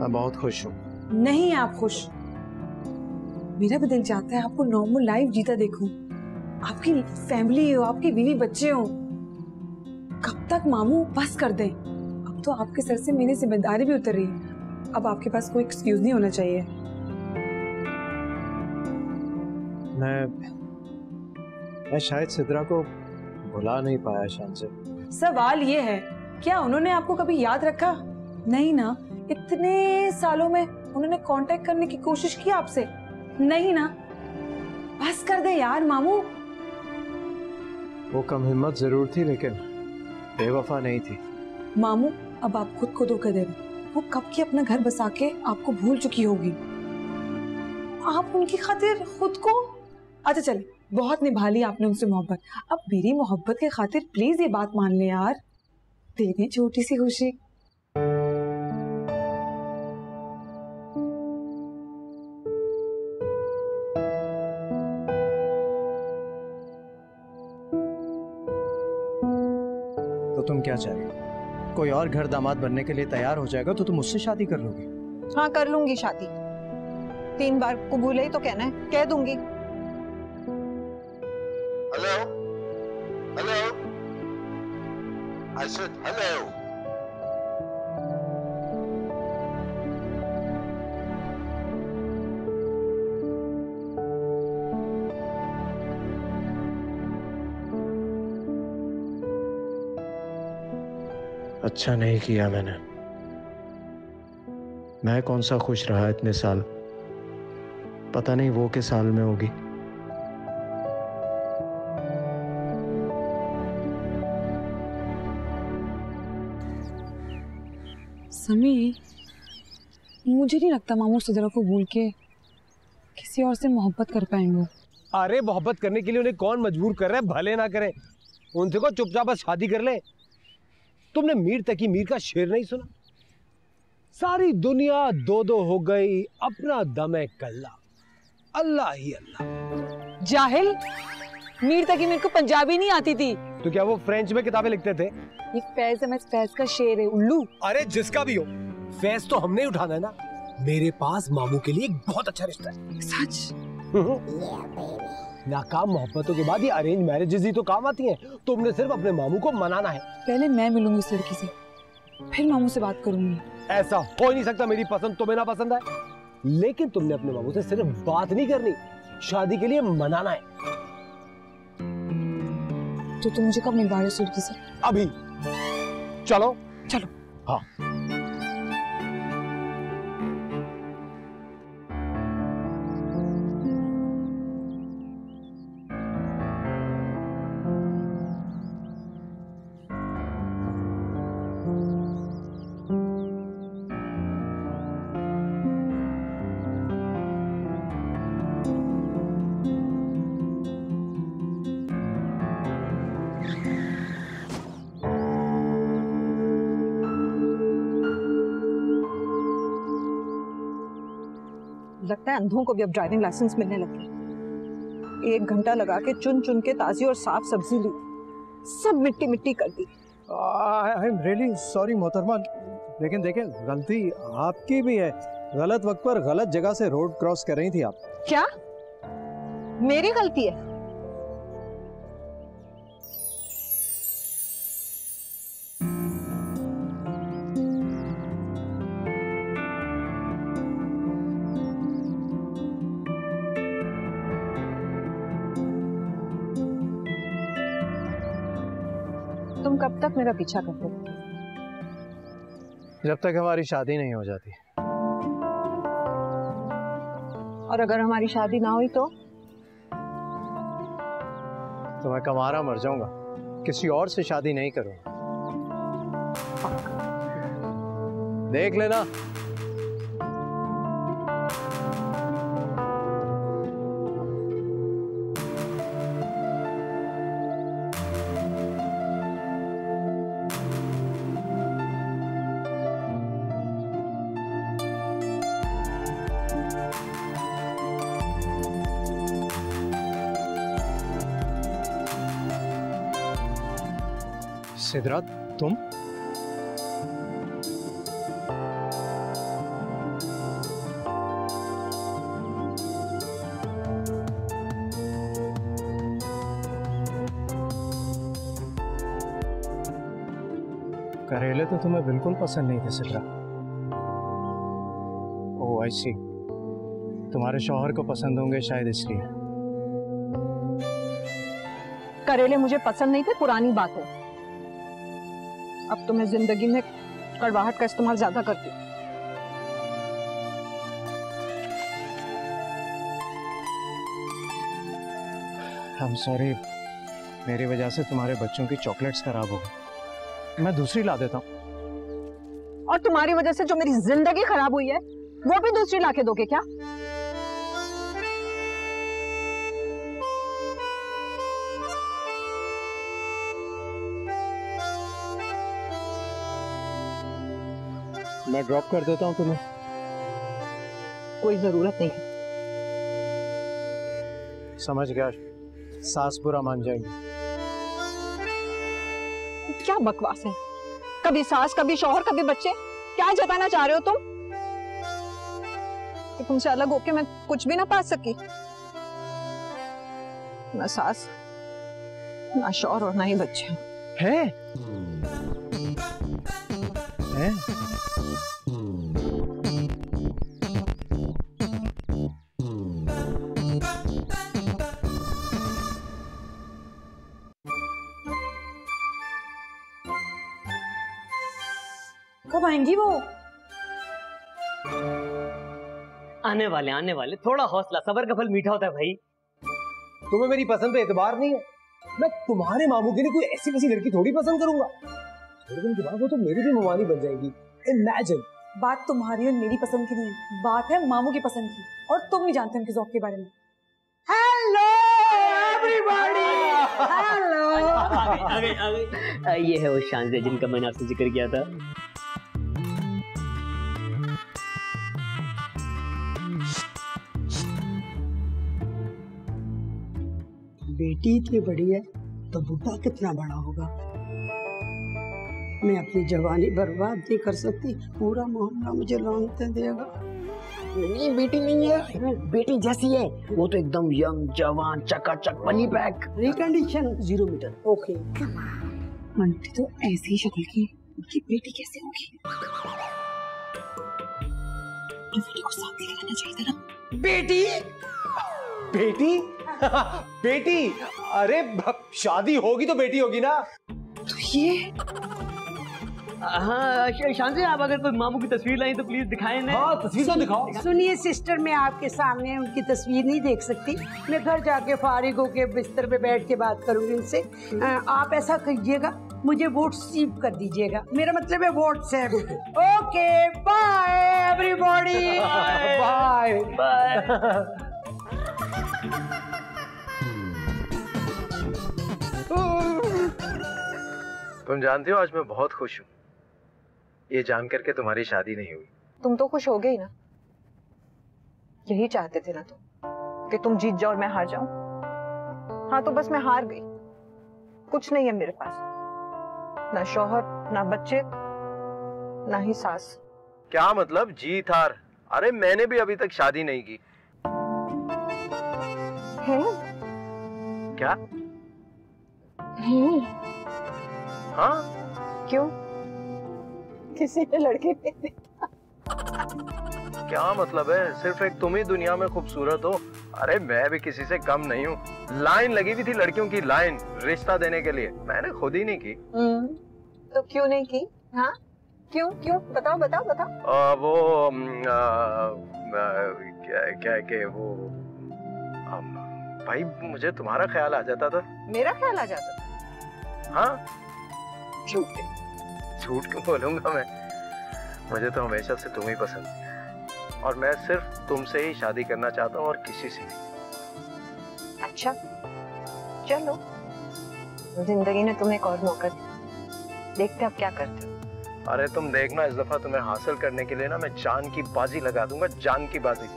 मैं बहुत खुश हूँ। नहीं आप खुश। मेरा भी दिल चाहता है आपको नॉर्मल लाइफ जीता देखूँ। आपकी फैमिली हो आपकी बीवी बच्चे हो। कब तक मामू बस कर दें? अब तो आपके सर से मेरी ज़िम्मेदारी भी उतर रही है। अब आपके पास कोई एक्सक्यूज नहीं होना चाहिए। मैं मैं शायद सिद्रा को भुला नहीं पाया शान से। सवाल ये है क्या उन्होंने आपको कभी याद रखा? नहीं ना। इतने सालों में उन्होंने कांटेक्ट करने की कोशिश की आपसे? नहीं ना। बस कर दे यार मामू। वो कम हिम्मत ज़रूर थी लेकिन बेवफा नहीं थी। मामू, अब आप खुद को धोखा दे रहे वो कब की अपना घर बसा के आपको भूल चुकी होगी? आप उनकी खातिर खुद को? अच्छा चल, बहुत निभा ली आपने उनसे मोहब्बत। अब मेरी मोहब्बत के खातिर प्लीज़ ये बात मान ले यार। दे दे छोटी सी खुशी। कोई और घर दामाद बनने के लिए तैयार हो जाएगा तो तुम उससे शादी कर लोगी। हाँ कर लूँगी शादी। तीन बार कबूल ही तो कहना है कह दूँगी। Hello hello I said hello अच्छा नहीं किया मैंने। मैं कौन सा खुश रहा इतने साल? पता नहीं वो किस साल में होगी। समी मुझे नहीं लगता मामू सिद्रा को भूल के किसी और से मोहब्बत कर पाएँगे। अरे मोहब्बत करने के लिए उन्हें कौन मजबूर कर रहा है? भले ना करे। उनसे को चुपचाप शादी कर ले। तुमने मीर तकी मीर का शेर नहीं सुना? सारी दुनिया दो दो हो गई अपना दम है कल्ला। अल्लाह ही अल्लाह। जाहिल मीर तक मेरे को पंजाबी नहीं आती थी। तो क्या वो फ्रेंच में किताबें लिखते थे? ये फैज एम फैज का शेर है उल्लू। अरे जिसका भी हो। फैज तो हमने ही उठाना है ना। मेरे पास मामू के लिए एक बहुत अच्छा रिश्ता है। सच? नाकाम मोहब्बतों के बाद ये अरेंज मैरिजेस ही तो काम आती हैं। तुमने सिर्फ़ अपने मामू को मनाना है। पहले मैं मिलूँगी इस लड़की से फिर मामू से बात करूँगी। ऐसा हो ही नहीं सकता मेरी पसंद तुम्हें ना पसंद है लेकिन तुमने अपने मामू से सिर्फ़ बात नहीं करनी शादी के लिए मनाना है। तो तुम मुझे कब मिलवा रहे हो लड़की से? अभी। चलो। चलो। हाँ। अंधों को भी अब ड्राइविंग लाइसेंस मिलने लगी। एक घंटा लगा के चुन चुन के ताजी और साफ़ सब्ज़ी ली। सब मिट्टी मिट्टी कर दी। आई एम रियली सॉरी मोहतरमा। लेकिन देखें गलती आपकी भी है। गलत वक्त पर गलत जगह से रोड क्रॉस कर रही थी आप। क्या? मेरी गलती है? कब तक मेरा पीछा करते? जब तक हमारी शादी नहीं हो जाती। और अगर हमारी शादी ना हुई तो? तो मैं कमारा मर जाऊँगा। किसी और से शादी नहीं करूँगा। देख लेना। सिद्धराज तुम करेले तो तुम्हें बिल्कुल पसंद नहीं थे सिद्रा। ओ आई सी तुम्हारे शौहर को पसंद होंगे शायद इसलिए। करेले मुझे पसंद नहीं थे पुरानी बात है। तो मैं ज़िंदगी में कड़वाहट का इस्तेमाल ज़्यादा करती हूँ। हम सॉरी मेरी वजह से तुम्हारे बच्चों की चॉकलेट्स खराब हो गई। मैं दूसरी ला देता हूँ। और तुम्हारी वजह से जो मेरी ज़िंदगी खराब हुई है वो भी दूसरी लाके दोगे क्या? मैं ड्रॉप कर देता हूँ तुम्हें। कोई ज़रूरत नहीं समझ गया। सास बुरा मान जाएँगी। क्या बकवास है? कभी सास कभी शौहर कभी बच्चे। क्या जताना चाह रहे हो तुम? कि तुमसे अलग होके मैं कुछ भी ना पा सकी। ना सास ना शौहर और ना ही बच्चे। है? है? आएँगी वो? आने वाले आने वाले। थोड़ा हौसला सबर का फल मीठा होता है भाई। तुम्हें मेरी पसंद पे एतबार नहीं है? मैं तुम्हारे मामू के लिए कोई ऐसी वैसी लड़की थोड़ी पसंद करूँगा। थोड़े दिन के बाद वो तो मेरी भी मवानी बन जाएगी। इमेजिन बात तुम्हारी और मेरी पसंद की नहीं है। बात है मामू की पसंद की। और तुम नहीं जानते उनके जौक के बारे में। हेलो एवरीबॉडी हेलो आ गए आ गए आ गए आ, ये है वो शान जिनका मैंने आपसे ज़िक्र किया था। बेटी इतनी बड़ी है तो बुढ़ा कितना बड़ा होगा? मैं अपनी जवानी बर्बाद नहीं कर सकती। पूरा मोहल्ला मुझे लानते देगा। नहीं बेटी नहीं है। बेटी जैसी है। वो तो एकदम यंग जवान चकाचक बनी pack recondition zero metre okay aunty तो ऐसी ही शक्ल की उनकी बेटी कैसे होगी? तो बेटी को साथ लेके आना चाहिए था ना? बेटी? बेटी? बेटी अरे शादी होगी तो बेटी होगी ना। तो ये हाँ श- शान जी आप अगर कोई मामू की तस्वीर लाई तो प्लीज़ दिखाएँ ना। हाँ तस्वीर तो दिखाओ। सुनिए सिस्टर मैं आपके सामने उनकी तस्वीर नहीं देख सकती। मैं घर जाके फारिग होके बिस्तर पे बैठ के बात करूँगी उनसे। आप ऐसा कीजिएगा मुझे व्हाट्सएप कर दीजिएगा। मेरा मतलब है WhatsApp okay bye everybody bye bye तुम जानती हो आज मैं बहुत खुश हूँ। ये जान करके तुम्हारी शादी नहीं हुई। तुम तो खुश हो गए ना? यही चाहते थे ना तुम कि तुम जीत जाओ और मैं हार जाऊँ। हाँ तो बस मैं हार गई। कुछ नहीं है मेरे पास। ना शोहर ना बच्चे ना ही सास। क्या मतलब? जीत हार। अरे मैंने भी अभी तक शादी नहीं की। है क्या? है? हाँ क्यों? किसी ने लड़के नहीं क्या मतलब है? सिर्फ़ एक तुम ही दुनिया में खूबसूरत हो। अरे मैं भी किसी से कम नहीं हूँ। लाइन लगी हुई थी लड़कियों की लाइन रिश्ता देने के लिए। मैंने खुद ही नहीं की। हम्म, तो क्यों नहीं की? हाँ? क्यों क्यों? बताओ बताओ बताओ। आ, वो आ, आ, क्या क्या के वो अम, भाई मुझे तुम्हारा ख्याल आ जाता था। मेरा ख्याल आ जाता था? हाँ? झूठ झूठ क्यों बोलूँगा मैं? मुझे तो हमेशा से तुम ही पसंद है। और मैं सिर्फ़ तुमसे ही शादी करना चाहता हूँ और किसी से नहीं। अच्छा। चलो। ज़िंदगी ने तुम्हें एक और मौका दिया। देखते अब क्या करते हो। अरे तुम देखना इस दफ़ा तुम्हें हासिल करने के लिए ना मैं जान की बाजी लगा दूँगा जान की बाजी।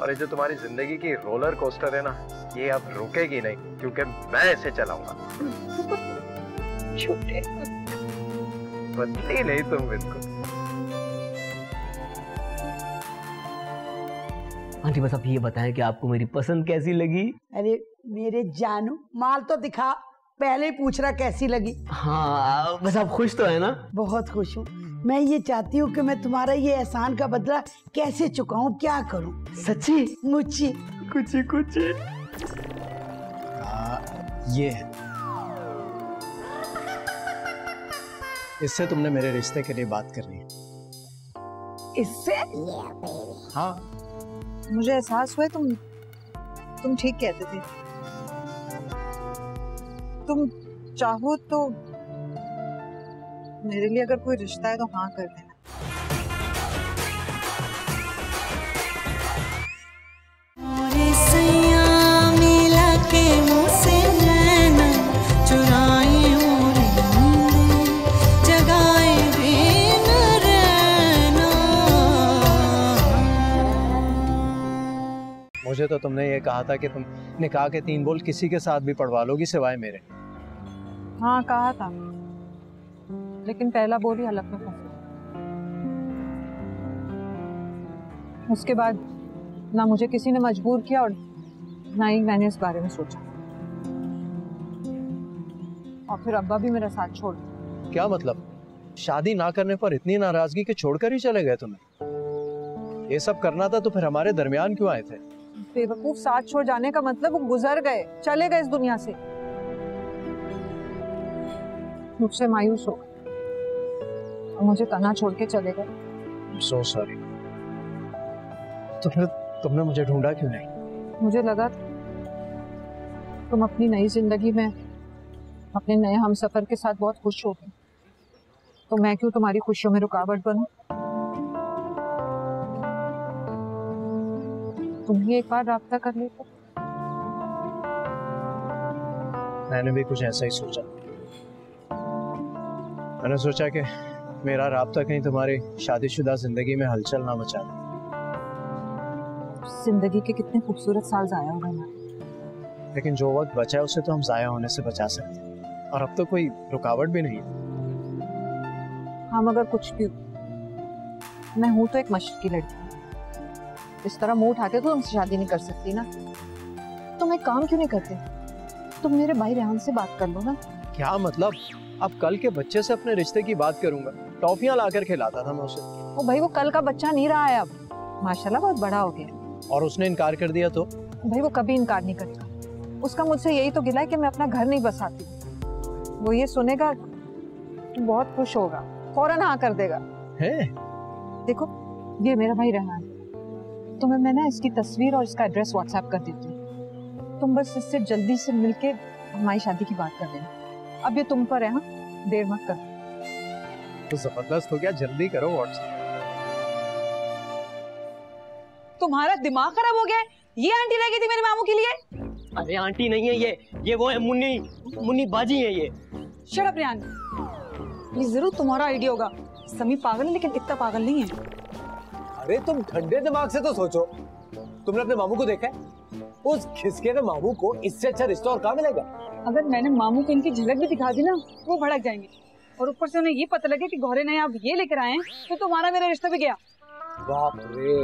और ये जो तुम्हारी ज़िंदगी की रोलर कोस्टर है ना ये अब रुकेगी नहीं क्योंकि मैं इसे चलाऊँगा। झूठे बदली नहीं तुम बिल्कुल आंटी बस आप ये बताएँ कि आपको मेरी पसंद कैसी लगी? अरे मेरे जानू माल तो दिखा। पहले ही पूछ रहा कैसी लगी। हाँ बस आप खुश तो है ना? बहुत खुश हूँ। मैं ये चाहती हूँ कि मैं तुम्हारा ये एहसान का बदला कैसे चुकाऊं क्या करूँ? सच्ची? मुझे कुछ कुछ ये है। इससे तुमने मेरे रिश्ते के लिए बात करनी है। इससे? हाँ। मुझे एहसास हुआ तुम तुम ठीक कहते थे। तुम चाहो तो मेरे लिए अगर कोई रिश्ता है तो हाँ कर देना। मुझे तो तुमने ये कहा था कि तुम निकाह के तीन बोल किसी के साथ भी पढ़वा लोगी सिवाय मेरे। हाँ कहा था। लेकिन पहला बोल ही हलक में फंसा उसके बाद ना मुझे किसी ने मजबूर किया और ना ही मैंने इस बारे में सोचा। और फिर अब्बा भी मेरा साथ छोड़ क्या मतलब? शादी ना करने पर इतनी नाराज़गी के छोड़कर ही चले गए तुम्हें? ये सब करना था तो फिर हमारे दरमियान क्यों आए थे? बेवकूफ़ साथ छोड़ जाने का मतलब वो गुजर गए चले गए इस दुनिया से। मुझसे मायूस हो गए और मुझे तना छोड़ के चले गए। सो सॉरी तो फिर तुमने मुझे ढूंढा क्यों नहीं? मुझे लगा तुम अपनी नई ज़िंदगी में अपने नए हम सफ़र के साथ बहुत खुश हो गए। तो मैं क्यों तुम्हारी खुशियों में रुकावट बनूं? तुम ही एक बार राब्ता कर लेते मैंने भी कुछ ऐसा ही सोचा। मैंने सोचा कि मेरा राब्ता कहीं तुम्हारी शादीशुदा ज़िंदगी में हलचल ना मचा दे। ज़िंदगी के कितने खूबसूरत साल जाया हो गए हमारे लेकिन जो वक्त बचा है उसे तो हम जाया होने से बचा सकते हैं। और अब तो कोई रुकावट भी नहीं है। हम अगर कुछ भी मैं हूँ तो एक मशरकी लड़की। इस तरह मुँह उठाते तो तुमसे शादी नहीं कर सकती ना। तुम एक काम क्यों नहीं करते? तुम मेरे भाई रेहान से बात कर लो ना। क्या मतलब? अब कल के बच्चे से अपने रिश्ते की बात करूँगा। टॉफियाँ लाकर खिलाता था मैं उसे। वो भाई वो कल का बच्चा नहीं रहा है अब। माशाल्लाह बहुत बड़ा हो गया। और उसने इनकार कर दिया तो? भाई वो कभी इनकार नहीं करता। उसका मुझसे यही तो गिला है कि मैं अपना घर नहीं बसाती। वो ये सुनेगा तो बहुत खुश होगा। फ़ौरन हाँ कर देगा। है? देखो ये मेरा भाई रेहान। तुम्हें मैं ना इसकी तस्वीर और इसका एड्रेस व्हाट्सएप कर देती हूँ। तुम बस इससे जल्दी से मिलके हमारी शादी की बात कर देना। अब ये तुम पर है हाँ? देर मत कर। तो ज़बरदस्त हो गया जल्दी करो व्हाट्सएप तुम्हारा दिमाग खराब हो गया है? ये आंटी लगी थी मेरे मामू के लिए? अरे आंटी नहीं है ये। ये वो है मुन्नी मुन्नी बाजी है ये। शट रियान ये ज़रूर तुम्हारा आइडिया होगा। समी पागल है लेकिन इतना पागल नहीं है। अरे तुम ठंडे दिमाग से तो सोचो। तुमने अपने मामू को देखा है? उस खिसके हुए मामू को इससे अच्छा रिश्ता और कहाँ मिलेगा? अगर मैंने मामू को इनकी झलक भी दिखा दी ना वो भड़क जाएँगे। और ऊपर से उन्हें ये पता लगे कि गौरे ने आप ये लेकर आए तो तुम्हारा मेरा रिश्ता भी गया। बाप रे।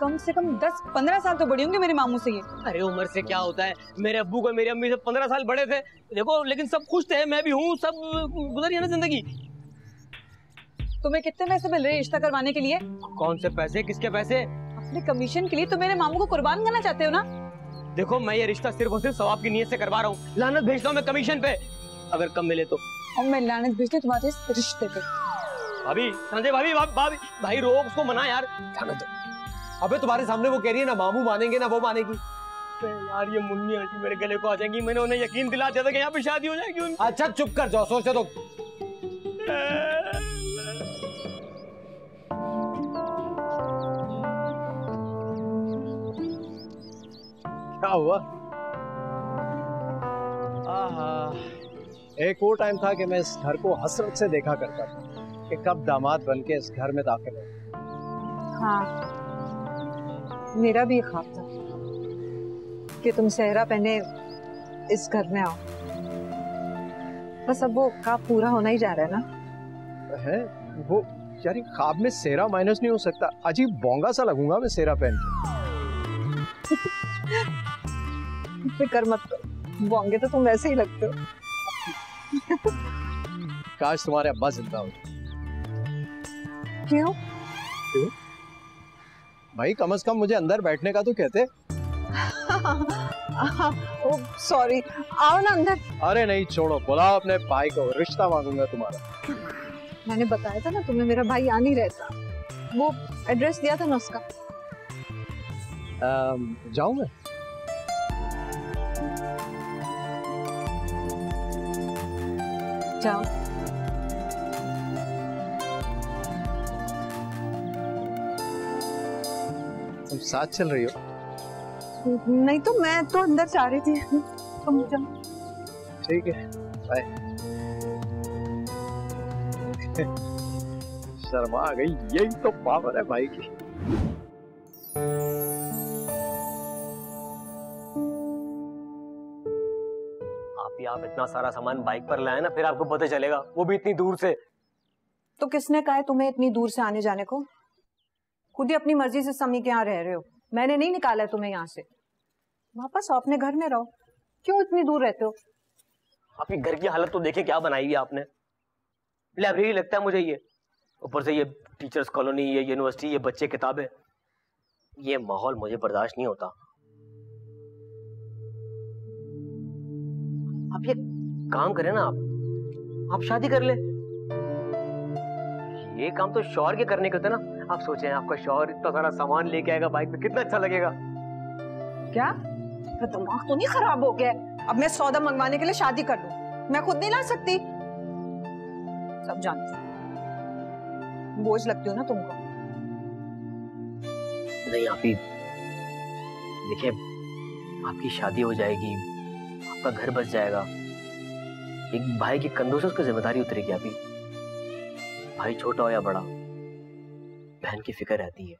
कम से कम दस पंद्रह साल तो बड़ी होंगे मेरे मामू से ये। अरे उम्र से क्या होता है? मेरे अब्बू को मेरी अम्मी से पंद्रह साल बड़े थे। देखो लेकिन सब खुश थे मैं भी हूँ सब गुजरी है ना ज़िंदगी। तुम्हें कितने पैसे मिल रहे हैं रिश्ता करवाने के लिए? कौन से पैसे? किसके पैसे? अपने कमीशन के लिए तो मेरे मामू को कुर्बान करना चाहते हो ना? देखो मैं ये रिश्ता सिर्फ़ और सिर्फ़ सवाब की नीयत से करवा रहा हूँ। लानत भेजता हूँ मैं कमीशन पे। अगर कम मिले तो। और मैं लानत भेजती हूँ तुम्हारे इस रिश्ते पे। भाभी संजय भाभी भाभी भाई रोक उसको मना यार। जाने दो अबे तुम्हारे सामने वो कह रही है ना मामू मानेंगे ना वो मानेगी। यार ये मुन्नी आंटी मेरे गले को आ जाएँगी। मैंने उन्हें यकीन दिला दिया था कि यहाँ पे शादी हो जाएगी अच्छा चुप कर जाओ सोचो तो क्या हुआ? आहा, एक वो टाइम था कि मैं इस घर को हसरत से देखा करता था कि कब दामाद बन के इस घर में दाखिल हो। हाँ। मेरा भी ख्वाब था कि तुम सेहरा पहने इस घर में आओ। बस अब वो ख्वाब पूरा होना ही जा रहा है ना? है? वो यार ख्वाब में सेरा माइनस नहीं हो सकता। अजीब बोंगा सा लगूँगा मैं सेरा पहन के। फ़िक्र मत करो। बोंगे तो तुम वैसे ही लगते हो। काश तुम्हारे अब्बा ज़िंदा हो। क्यों? भाई कम से कम मुझे अंदर बैठने का तो कहते। सॉरी आओ ना अंदर। अरे नहीं छोड़ो बुलाओ अपने भाई को रिश्ता मांगूँगा तुम्हारा। मैंने बताया था ना तुम्हें मेरा भाई आ नहीं रहता। वो एड्रेस दिया था ना उसका। जाऊँ मैं? जाओ। तुम साथ चल रही हो? नहीं तो मैं तो अंदर जा रही थी। तुम जाओ। ठीक है बाय शर्मा आ गई यही तो पावर है भाई की। आप इतना सारा सामान बाइक पर लाए ना फिर आपको पता चलेगा वो भी इतनी दूर से। तो किसने कहा है तुम्हें इतनी दूर से आने जाने को? खुद ही अपनी मर्ज़ी से समी के यहाँ रह रहे हो। मैंने नहीं निकाला है तुम्हें यहाँ से। वापस आओ अपने घर में रहो। क्यों इतनी दूर रहते हो? आपकी घर की हालत तो देखे क्या बनाई है आपने? लाइब्रेरी लगता है मुझे ये। ऊपर से ये टीचर्स कॉलोनी ये यूनिवर्सिटी ये बच्चे किताबें। ये माहौल मुझे बर्दाश्त नहीं होता। आप ये काम करें ना आप। आप शादी कर ले। ये काम तो शौहर के करने के होते ना। आप सोचे आपका शौहर इतना सारा सामान लेके आएगा बाइक पे कितना अच्छा लगेगा। क्या? तो दिमाग तो नहीं खराब हो गया अब मैं सौदा मंगवाने के लिए शादी कर लू मैं खुद नहीं ला सकती। सब जानती बोझ लगती हो ना तुमको। नहीं आप ही देखिए आपकी शादी हो जाएगी। आपका घर बस जाएगा। एक भाई के कंधों से उसकी ज़िम्मेदारी उतरेगी, अभी। भाई छोटा हो या बड़ा, बहन की फ़िक्र रहती है।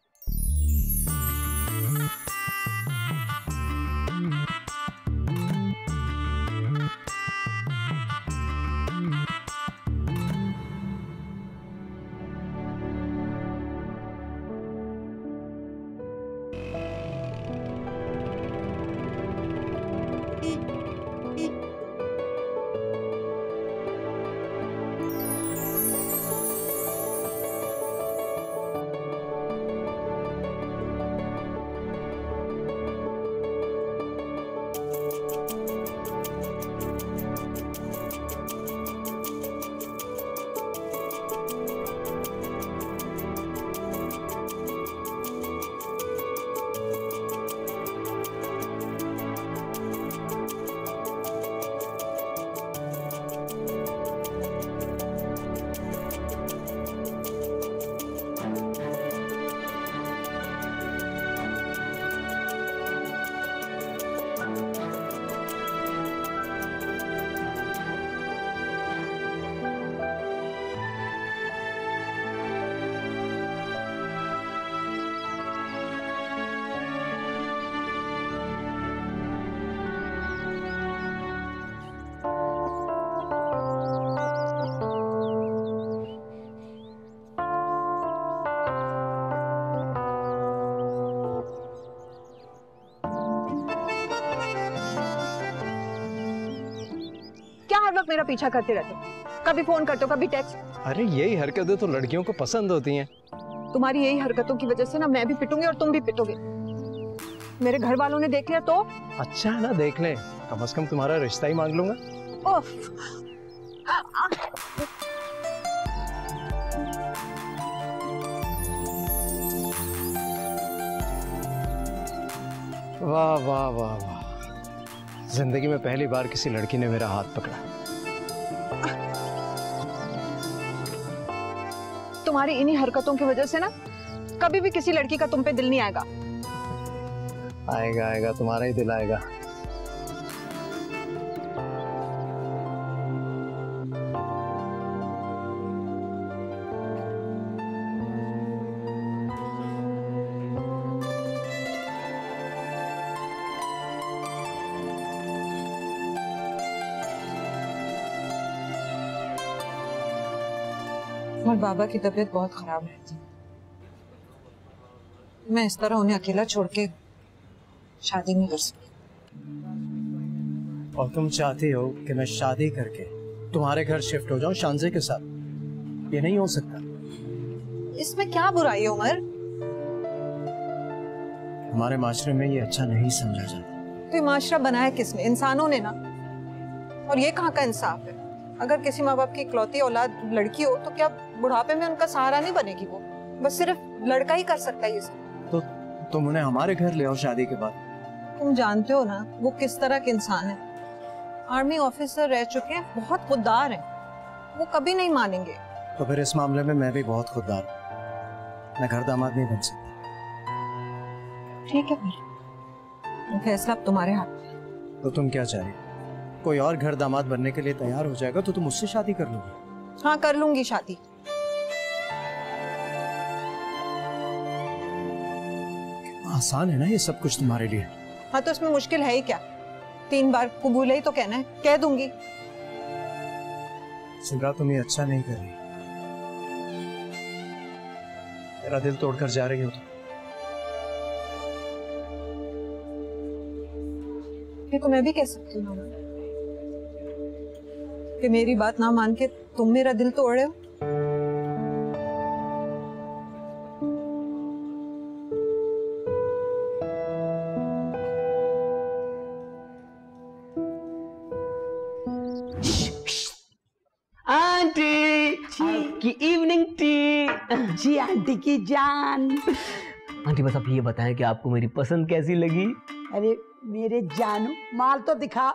पीछा करते रहते हो। कभी फ़ोन करते हो कभी टेक्स्ट अरे यही हरकतें तो लड़कियों को पसंद होती हैं। तुम्हारी यही हरकतों की वजह से ना मैं भी पिटूँगी और तुम भी पिटोगे। मेरे घर वालों ने देख लिया तो? अच्छा है ना देख लें। कम से कम तुम्हारा रिश्ता ही मांग लूँगा। वाह वाह वाह वाह। ज़िंदगी में पहली बार किसी लड़की ने मेरा हाथ पकड़ा। तुम्हारी इन्हीं हरकतों की वजह से ना कभी भी किसी लड़की का तुम पे दिल नहीं आएगा। आएगा आएगा, तुम्हारा ही दिल आएगा। बाबा की तबीयत बहुत खराब है। मैं इस तरह उन्हें अकेला छोड़ के शादी नहीं कर सकती। और तुम चाहती हो कि मैं शादी करके तुम्हारे घर शिफ्ट हो जाऊँ शांजे के साथ? ये नहीं हो सकता। इसमें क्या बुराई है उमर? हमारे माशरे में ये अच्छा नहीं समझा जाता। तो ये माशरा बनाया किसने? इंसानों ने ना। और ये कहाँ का इंसाफ है? अगर किसी माँ बाप की इकलौती औलाद लड़की हो तो क्या बुढ़ापे में उनका सहारा नहीं बनेगी वो। बस सिर्फ़ लड़का ही कर सकता है ये सब। तो तुम उन्हें हमारे घर ले आओ शादी के बाद। तुम जानते हो ना वो किस तरह के इंसान है। आर्मी ऑफिसर रह चुके हैं बहुत खुददार हैं। वो कभी नहीं मानेंगे। तो फिर इस मामले में मैं भी बहुत खुददार हूँ। मैं घर दामाद नहीं बन सकता। ठीक है फिर। फैसला अब तुम्हारे हाथ में तो तुम क्या चाह रही कोई और घर दामाद बनने के लिए तैयार हो जाएगा तो तुम उससे शादी कर लोगे। हाँ कर लूँगी शादी। आसान है ना ये सब कुछ तुम्हारे लिए? हाँ तो इसमें मुश्किल है ही क्या? तीन बार कबूल ही तो कहना है। कह दूँगी। सिमरा तुम ये अच्छा नहीं कर रही। मेरा दिल तोड़कर जा रही हो तुम। ये तो मैं भी कह सकती हूँ। कि मेरी बात ना मान के तुम मेरा दिल तोड़ रहे हो? जी आंटी की जान। आंटी बस आप ये बताएँ कि आपको मेरी पसंद कैसी लगी? अरे मेरे जानू माल तो दिखा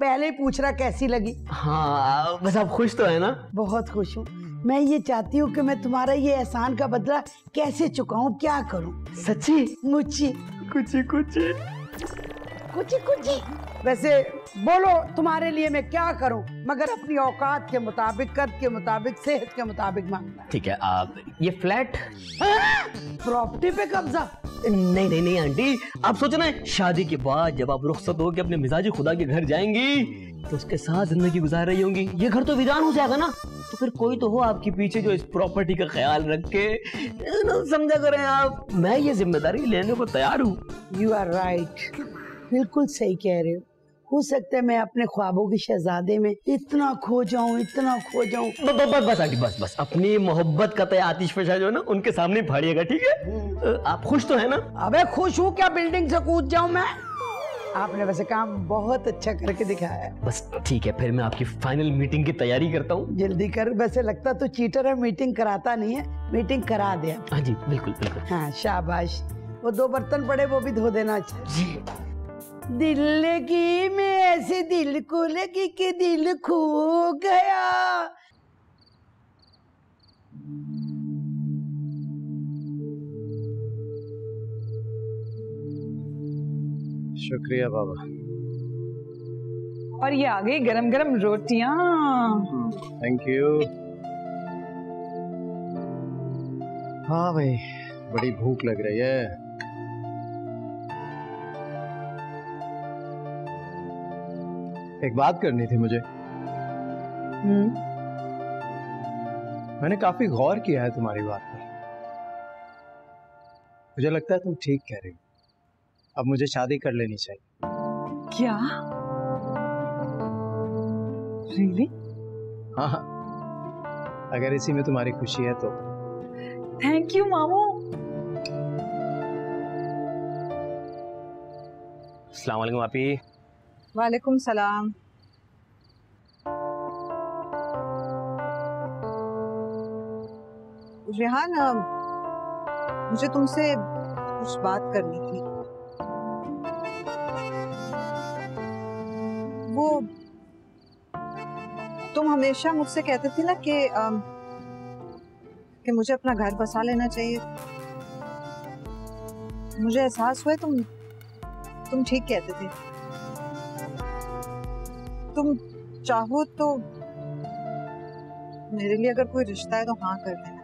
पहले ही पूछ रहा कैसी लगी। हाँ बस आप खुश तो है ना? बहुत खुश हूँ। मैं ये चाहती हूँ कि मैं तुम्हारा ये एहसान का बदला कैसे चुकाऊं क्या करूँ? सच्ची? मुची कुछ कुछ कुछ कुछ वैसे बोलो तुम्हारे लिए मैं क्या करूँ? मगर अपनी औकात के मुताबिक कद के मुताबिक सेहत के मुताबिक मांगना ठीक है आप ये फ्लैट? प्रॉपर्टी पे कब्जा? नहीं नहीं नहीं आंटी आप सोचो ना शादी के बाद जब आप रुखसत होकर अपने मिजाजी खुदा के घर जाएँगी तो उसके साथ ज़िंदगी गुजार रही होंगी। ये घर तो वीरान हो जाएगा ना तो फिर कोई तो हो आपके पीछे जो इस प्रॉपर्टी का ख्याल रख। के समझा करें आप मैं ये ज़िम्मेदारी लेने को तैयार हूँ। यू आर राइट बिल्कुल सही कह रहे हो। हो सकता है मैं अपने ख्वाबों के शहजादे में इतना खो जाऊँ इतना खो जाऊँ। बस बस आंटी बस बस। अपनी मोहब्बत का तय आतिश फशा जो ना उनके सामने फाड़िएगा ठीक है? आप खुश तो है ना? अबे खुश हूँ क्या बिल्डिंग से कूद जाऊँ मैं? आपने वैसे काम बहुत अच्छा करके दिखाया है। बस ठीक है फिर मैं आपकी फाइनल मीटिंग की तैयारी करता हूँ। जल्दी कर वैसे लगता तो चीटर है मीटिंग कराता नहीं है मीटिंग करा दे। हाँ जी बिल्कुल बिल्कुल। हाँ शाबाश। वो दो बर्तन पड़े वो भी धो देना चाहिए दिल लगी में ऐसे दिल को लगी कि दिल खो गया। शुक्रिया बाबा। और ये आ गई गरम गरम रोटियाँ। थैंक यू हाँ भाई बड़ी भूख लग रही है। एक बात करनी थी मुझे। मैंने काफ़ी गौर किया है तुम्हारी बात पर। मुझे लगता है तुम ठीक कह रही हो। अब मुझे शादी कर लेनी चाहिए। क्या? रियली हाँ हाँ। अगर इसी में तुम्हारी खुशी है तो। थैंक यू मामू। अस्सलाम वालेकुम आपी वालेकुम सलाम। रेहान, मुझे तुमसे कुछ बात करनी थी। वो, तुम हमेशा मुझसे कहते थे ना कि कि मुझे अपना घर बसा लेना चाहिए। मुझे एहसास हुआ तुम तुम ठीक कहते थे। तुम चाहो तो मेरे लिए अगर कोई रिश्ता है तो हाँ कर देना।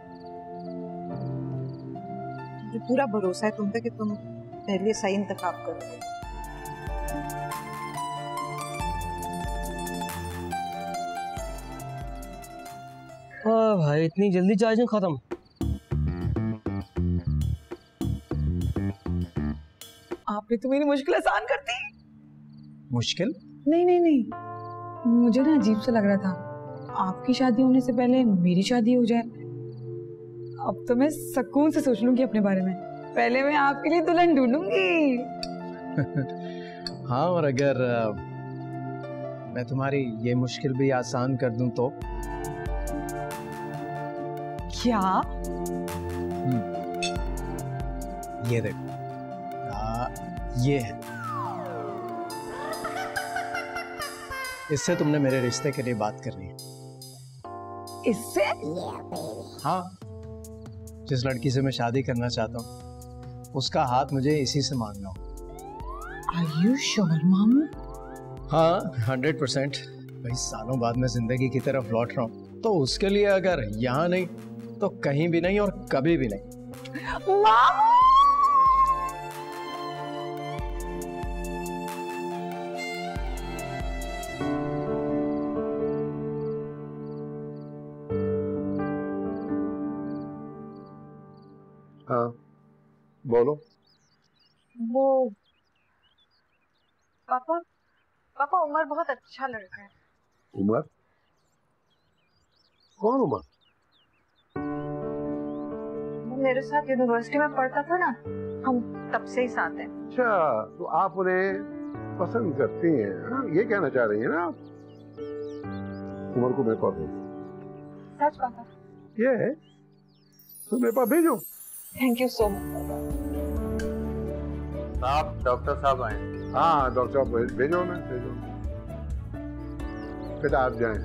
मुझे पूरा भरोसा है तुम पे कि तुम मेरे लिए सही इंतखाब करोगे। हाँ भाई इतनी जल्दी चार्जिंग खत्म? आपने तो मेरी मुश्किल आसान कर दी। मुश्किल? नहीं नहीं नहीं। मुझे ना अजीब सा लग रहा था। आपकी शादी होने से पहले मेरी शादी हो जाए। अब तो मैं सुकून से सोच लूँगी अपने बारे में। पहले मैं आपके लिए दुल्हन ढूंढूँगी। हाँ और अगर मैं तुम्हारी ये मुश्किल भी आसान कर दूँ तो? क्या? ये देखो आ, ये है। इससे तुमने मेरे रिश्ते के लिए बात करनी है। इससे? हाँ। जिस लड़की से मैं शादी करना चाहता हूँ उसका हाथ मुझे इसी से मांगना हो। आर यू श्योर मामू? हाँ हंड्रेड परसेंट भाई सालों बाद मैं ज़िंदगी की तरफ़ लौट रहा हूँ तो उसके लिए अगर यहाँ नहीं तो कहीं भी नहीं और कभी भी नहीं। मामू! बोलो। वो पापा पापा उमर बहुत अच्छा लड़का है। उमर? कौन उमर? मेरे साथ यूनिवर्सिटी में पढ़ता था ना हम तब से ही साथ हैं। अच्छा तो आप उन्हें पसंद करती हैं हाँ ये कहना चाह रही हैं ना आप? उमर को मेरे पास भेजो। सच पापा ये है? तो मेरे पास भेजो। थैंक यू सो मच साहब डॉक्टर साहब आए। हाँ डॉक्टर साहब भेज- ना भेजो। बेटा आप जाए।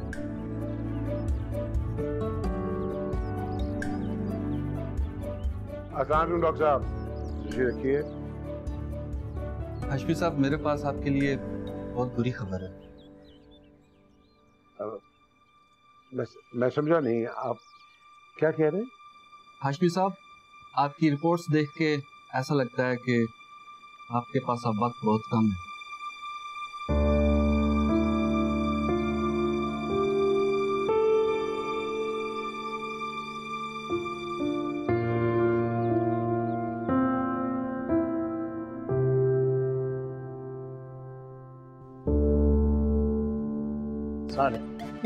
आसान डॉक्टर साहब। जी रखिए। हाशमी साहब मेरे पास आपके लिए बहुत बुरी खबर है। मैं मैं समझा नहीं आप क्या कह रहे हैं? हाशमी साहब आपकी रिपोर्ट्स देख के ऐसा लगता है कि आपके पास अब वक्त बहुत कम है।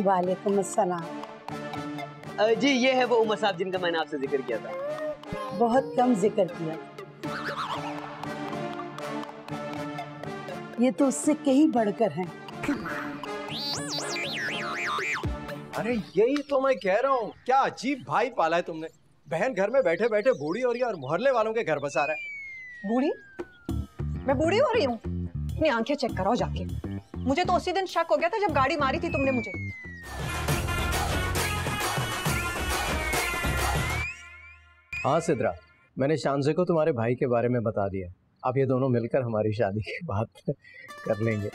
वालेकुम अस्सलाम जी ये है वो उमर साहब जिनका मैंने आपसे ज़िक्र किया था। बहुत कम ज़िक्र किया। ये तो उससे कहीं बढ़कर हैं। अरे यही तो मैं कह रहा हूँ। क्या अजीब भाई पाला है तुमने। बहन घर में बैठे बैठे बूढ़ी हो रही है और मोहल्ले वालों के घर बसा रहा है। बूढ़ी? मैं बूढ़ी हो रही हूँ? अपनी आँखें चेक कराओ जाके। मुझे तो उसी दिन शक हो गया था जब गाड़ी मारी थी तुमने मुझे। हाँ सिद्रा। मैंने शानजे को तुम्हारे भाई के बारे में बता दिया। अब ये दोनों मिलकर हमारी शादी की बात कर लेंगे।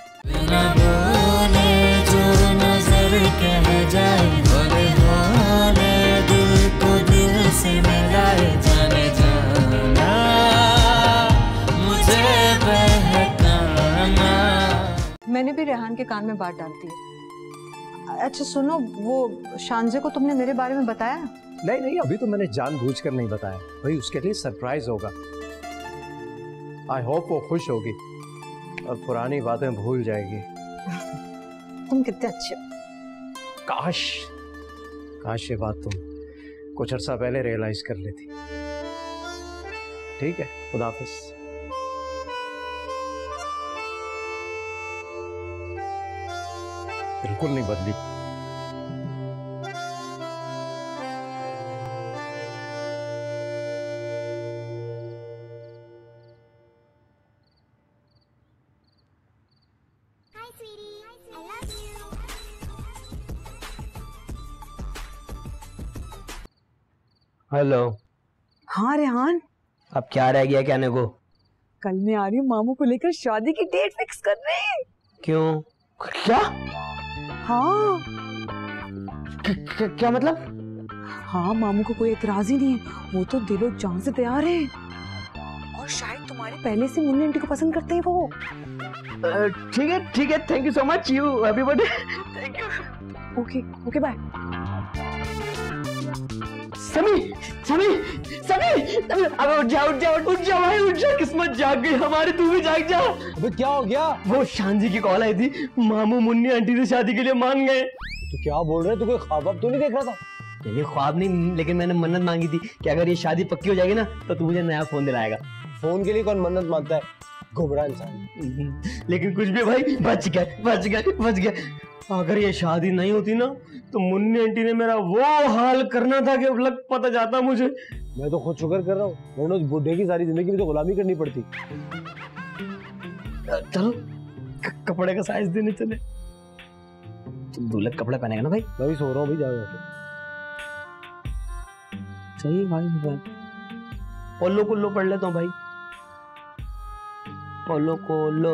मैंने भी रेहान के कान में बात डाल दी। है अच्छा सुनो वो शानजे को तुमने मेरे बारे में बताया? नहीं नहीं अभी तो मैंने जानबूझकर नहीं बताया। भाई उसके लिए सरप्राइज़ होगा। आई होप वो खुश होगी। और पुरानी बातें भूल जाएगी। तुम कितने अच्छे काश काश ये बात तुम कुछ अर्सा पहले रियलाइज़ कर लेती। ठीक है खुदा हाफिज। बिल्कुल नहीं बदली। हेलो। हाँ रेहान। अब क्या रह गया कहने को? कल मैं आ रही हूँ मामू को लेकर शादी की डेट फिक्स करने। क्यों? क्या? हाँ। क्या, क्या मतलब? हाँ मामू को कोई एतराज़ ही नहीं है। वो तो दिलो जान से तैयार है। और शायद तुम्हारे पहले से मुन्नी आंटी को पसंद करते हैं वो। ठीक है ठीक है। Thank you so much you happy birthday thank you okay okay bye Sami Sami Sami अबे उठ जा उठ जा उठ जा भाई उठ जा किस्मत जाग गई हमारी तू भी जाग जा। अबे क्या हो गया? वो शान जी की कॉल आई थी मामू मुन्नी आंटी से शादी के लिए मान गए। तू क्या बोल रहे तू कोई ख्वाब वाब तो नहीं देख रहा था? नहीं ख्वाब नहीं लेकिन मैंने मन्नत मांगी थी कि अगर ये शादी पक्की हो जाएगी ना तो तू मुझे नया फ़ोन दिलाएगा। फ़ोन के लिए कौन मन्नत माँगता है? घुमरा इंसान। लेकिन कुछ भी भाई बच गए बच गए बच गए अगर ये शादी नहीं होती ना तो मुन्नी आंटी ने मेरा वो हाल करना था कि लग पता जाता मुझे। मैं तो खुद शुक्र कर रहा हूँ उस बुढ़े की सारी ज़िंदगी में तो गुलामी करनी पड़ती। चलो कपड़े का साइज़ देने चले। तुम दूल्हे कपड़े पहनेगा ना भाई? मैं भी सो रहा हूँ भाई जाओ यहाँ सही भाई पोलो कुल्लो पढ़ लेता हूँ भाई। पोलो कोलो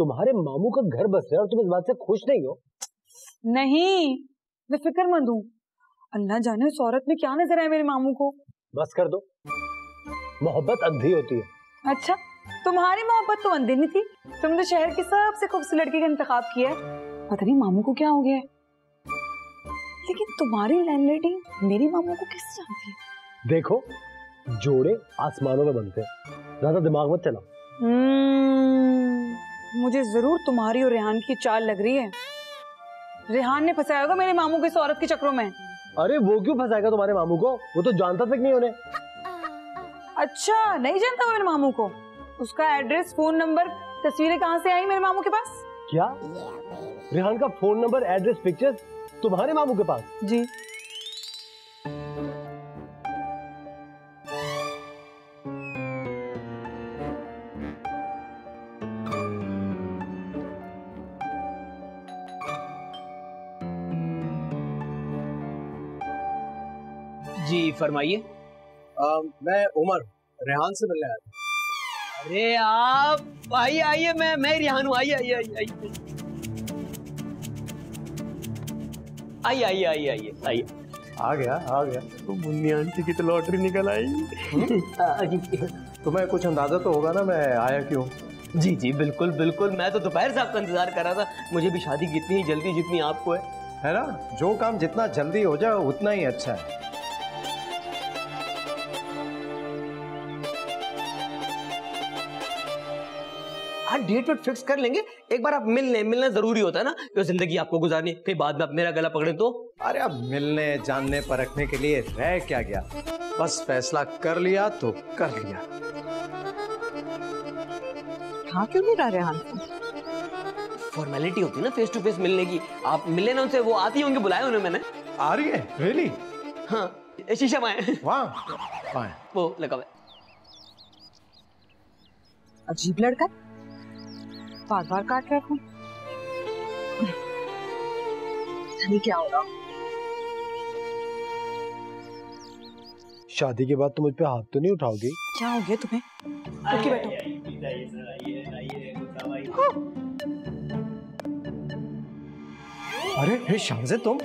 तुम्हारे मामू का घर बस रहा है और तुम इस बात से खुश नहीं हो? नहीं मैं फिक्रमंद हूँ। अल्लाह जाने उस औरत में क्या नज़र आया मेरे मामू को? बस कर दो। मोहब्बत अंधी होती है। अच्छा तुम्हारी मोहब्बत तो अंधे नहीं थी। तुमने तो शहर की सबसे खूबसूरत लड़की का इंतखाब किया पता नहीं मामू को क्या हो गया लेकिन तुम्हारी लैंडलेडी मेरी मामू को कैसे जानती है? देखो जोड़े आसमानों में बनते हैं। ज़्यादा दिमाग मत चलाओ। हम्म, मुझे ज़रूर तुम्हारी और रेहान की चाल लग रही है। रेहान ने फंसाया होगा मेरे मामू के इस औरत के चक्रों में? अरे वो क्यों फंसाएगा तुम्हारे मामू को? वो तो जानता तक नहीं उन्हें। अच्छा नहीं जानता मेरे मामू को? उसका एड्रेस फ़ोन नंबर तस्वीरें कहाँ से आई मेरे मामू के पास? क्या? रेहान का फ़ोन नंबर एड्रेस पिक्चर तुम्हारे मामू के पास? जी। फरमाइए। मैं उमर रेहान से मिलने आया था। अरे आप आइए आइए मैं मैं रिहान हूँ आइए आइए आइए आइए। आइए आइए आइए आइए आइए। आ गया आ गया। तो मुन्नी आंटी की तो लॉटरी निकल आई। तुम्हें कुछ अंदाज़ा तो होगा ना मैं आया क्यों? जी जी बिल्कुल बिल्कुल। मैं तो दोपहर से आपका इंतज़ार कर रहा था। मुझे भी शादी की इतनी ही जल्दी जितनी आपको है। है ना? जो काम जितना जल्दी हो जाए उतना ही अच्छा है। डेट वेट फिक्स कर लेंगे एक बार आप मिल लें मिलना ज़रूरी होता है ना जो ज़िंदगी आपको गुजारनी कहीं बाद में आप मेरा गला पकड़े तो। अरे अब मिलने जानने परखने के लिए रह क्या गया? बस फैसला कर लिया तो कर लिया। हाँ क्यों नहीं रहा रेहान फॉर्मेलिटी होती है ना फेस टू फेस मिलने की। आप मिले ना उनसे वो आती होंगे बुलाए उन्हें मैंने। आ रही है? रियली हाँ शीशा माए वाह वाह वो लगा हुआ अजीब लड़का? बार बार काट रहा हूँ। क्या हो रहा शादी के बाद तुम मुझ पे हाथ तो नहीं उठाओगी? क्या हो गया तुम्हें? रुक बैठो। अरे हे शामजे तुम।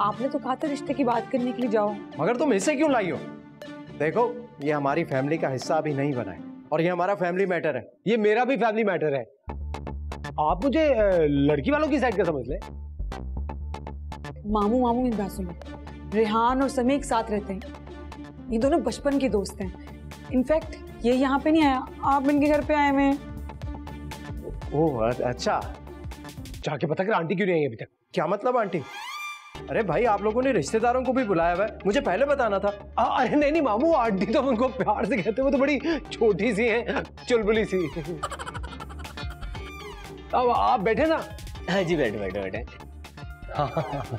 आपने तो कहा था रिश्ते की बात करने के लिए जाओ। मगर तुम इसे क्यों लाई हो देखो ये हमारी फैमिली का हिस्सा अभी नहीं बना है। और ये हमारा फैमिली मैटर है। ये मेरा भी फैमिली मैटर है। आप मुझे लड़की वालों की साइड का समझ ले? मामू मामू इन बात सुनो रेहान और समी एक साथ रहते हैं। ये दोनों बचपन के दोस्त हैं। इनफैक्ट ये यहाँ पे नहीं आया। आप इनके घर पे आए हुए हैं। ओह अच्छा। जाके पता कर आंटी क्यों नहीं आई अभी तक? क्या मतलब आंटी? अरे भाई आप लोगों ने रिश्तेदारों को भी बुलाया हुआ है। मुझे पहले बताना था। आ, अरे नहीं नहीं मामू आंटी तो उनको प्यार से कहते हैं। वो तो बड़ी छोटी सी है चुलबुली सी। अब आप बैठे ना। हाँ जी बैठे बैठे बैठे। हाँ हाँ, हाँ,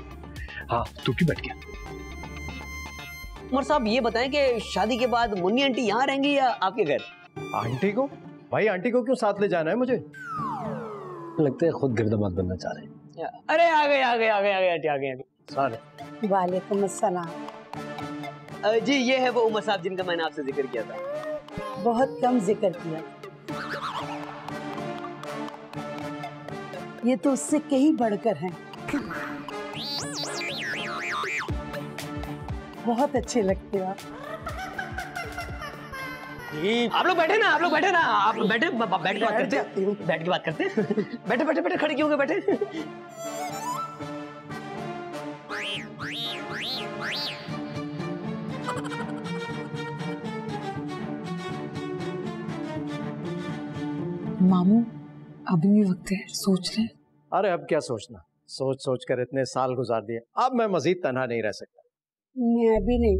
हाँ। तू क्यों बैठ गया? उमर साहब ये बताएँ कि शादी के बाद मुन्नी आंटी यहाँ रहेंगी या आपके घर? आंटी को? भाई आंटी को क्यों साथ ले जाना है मुझे? लगता है खुद गिरदमाद बनना चाह रहे हैं। अरे आ गए आ गए आ गए आ गए आंटी आ गए। वालेकुम अस्सलाम। जी ये है वो उमर साहब जिनका मैंने आपसे ज़िक्र किया था। बहुत कम ज़िक्र किया। ये तो उससे कहीं बढ़कर हैं। बहुत अच्छे लगते हो आप। आप लोग बैठे ना आप लोग बैठे ना आप लोग बैठे बैठ के बात करते हैं। बैठ के बात करते हैं। बैठे बैठे बैठे खड़े क्यों बैठे? मामू अभी भी वक्त है सोच रहे अरे अब क्या सोचना? सोच सोच कर इतने साल गुजार दिए। अब मैं मजीद तनहा नहीं रह सकता। मैं भी नहीं।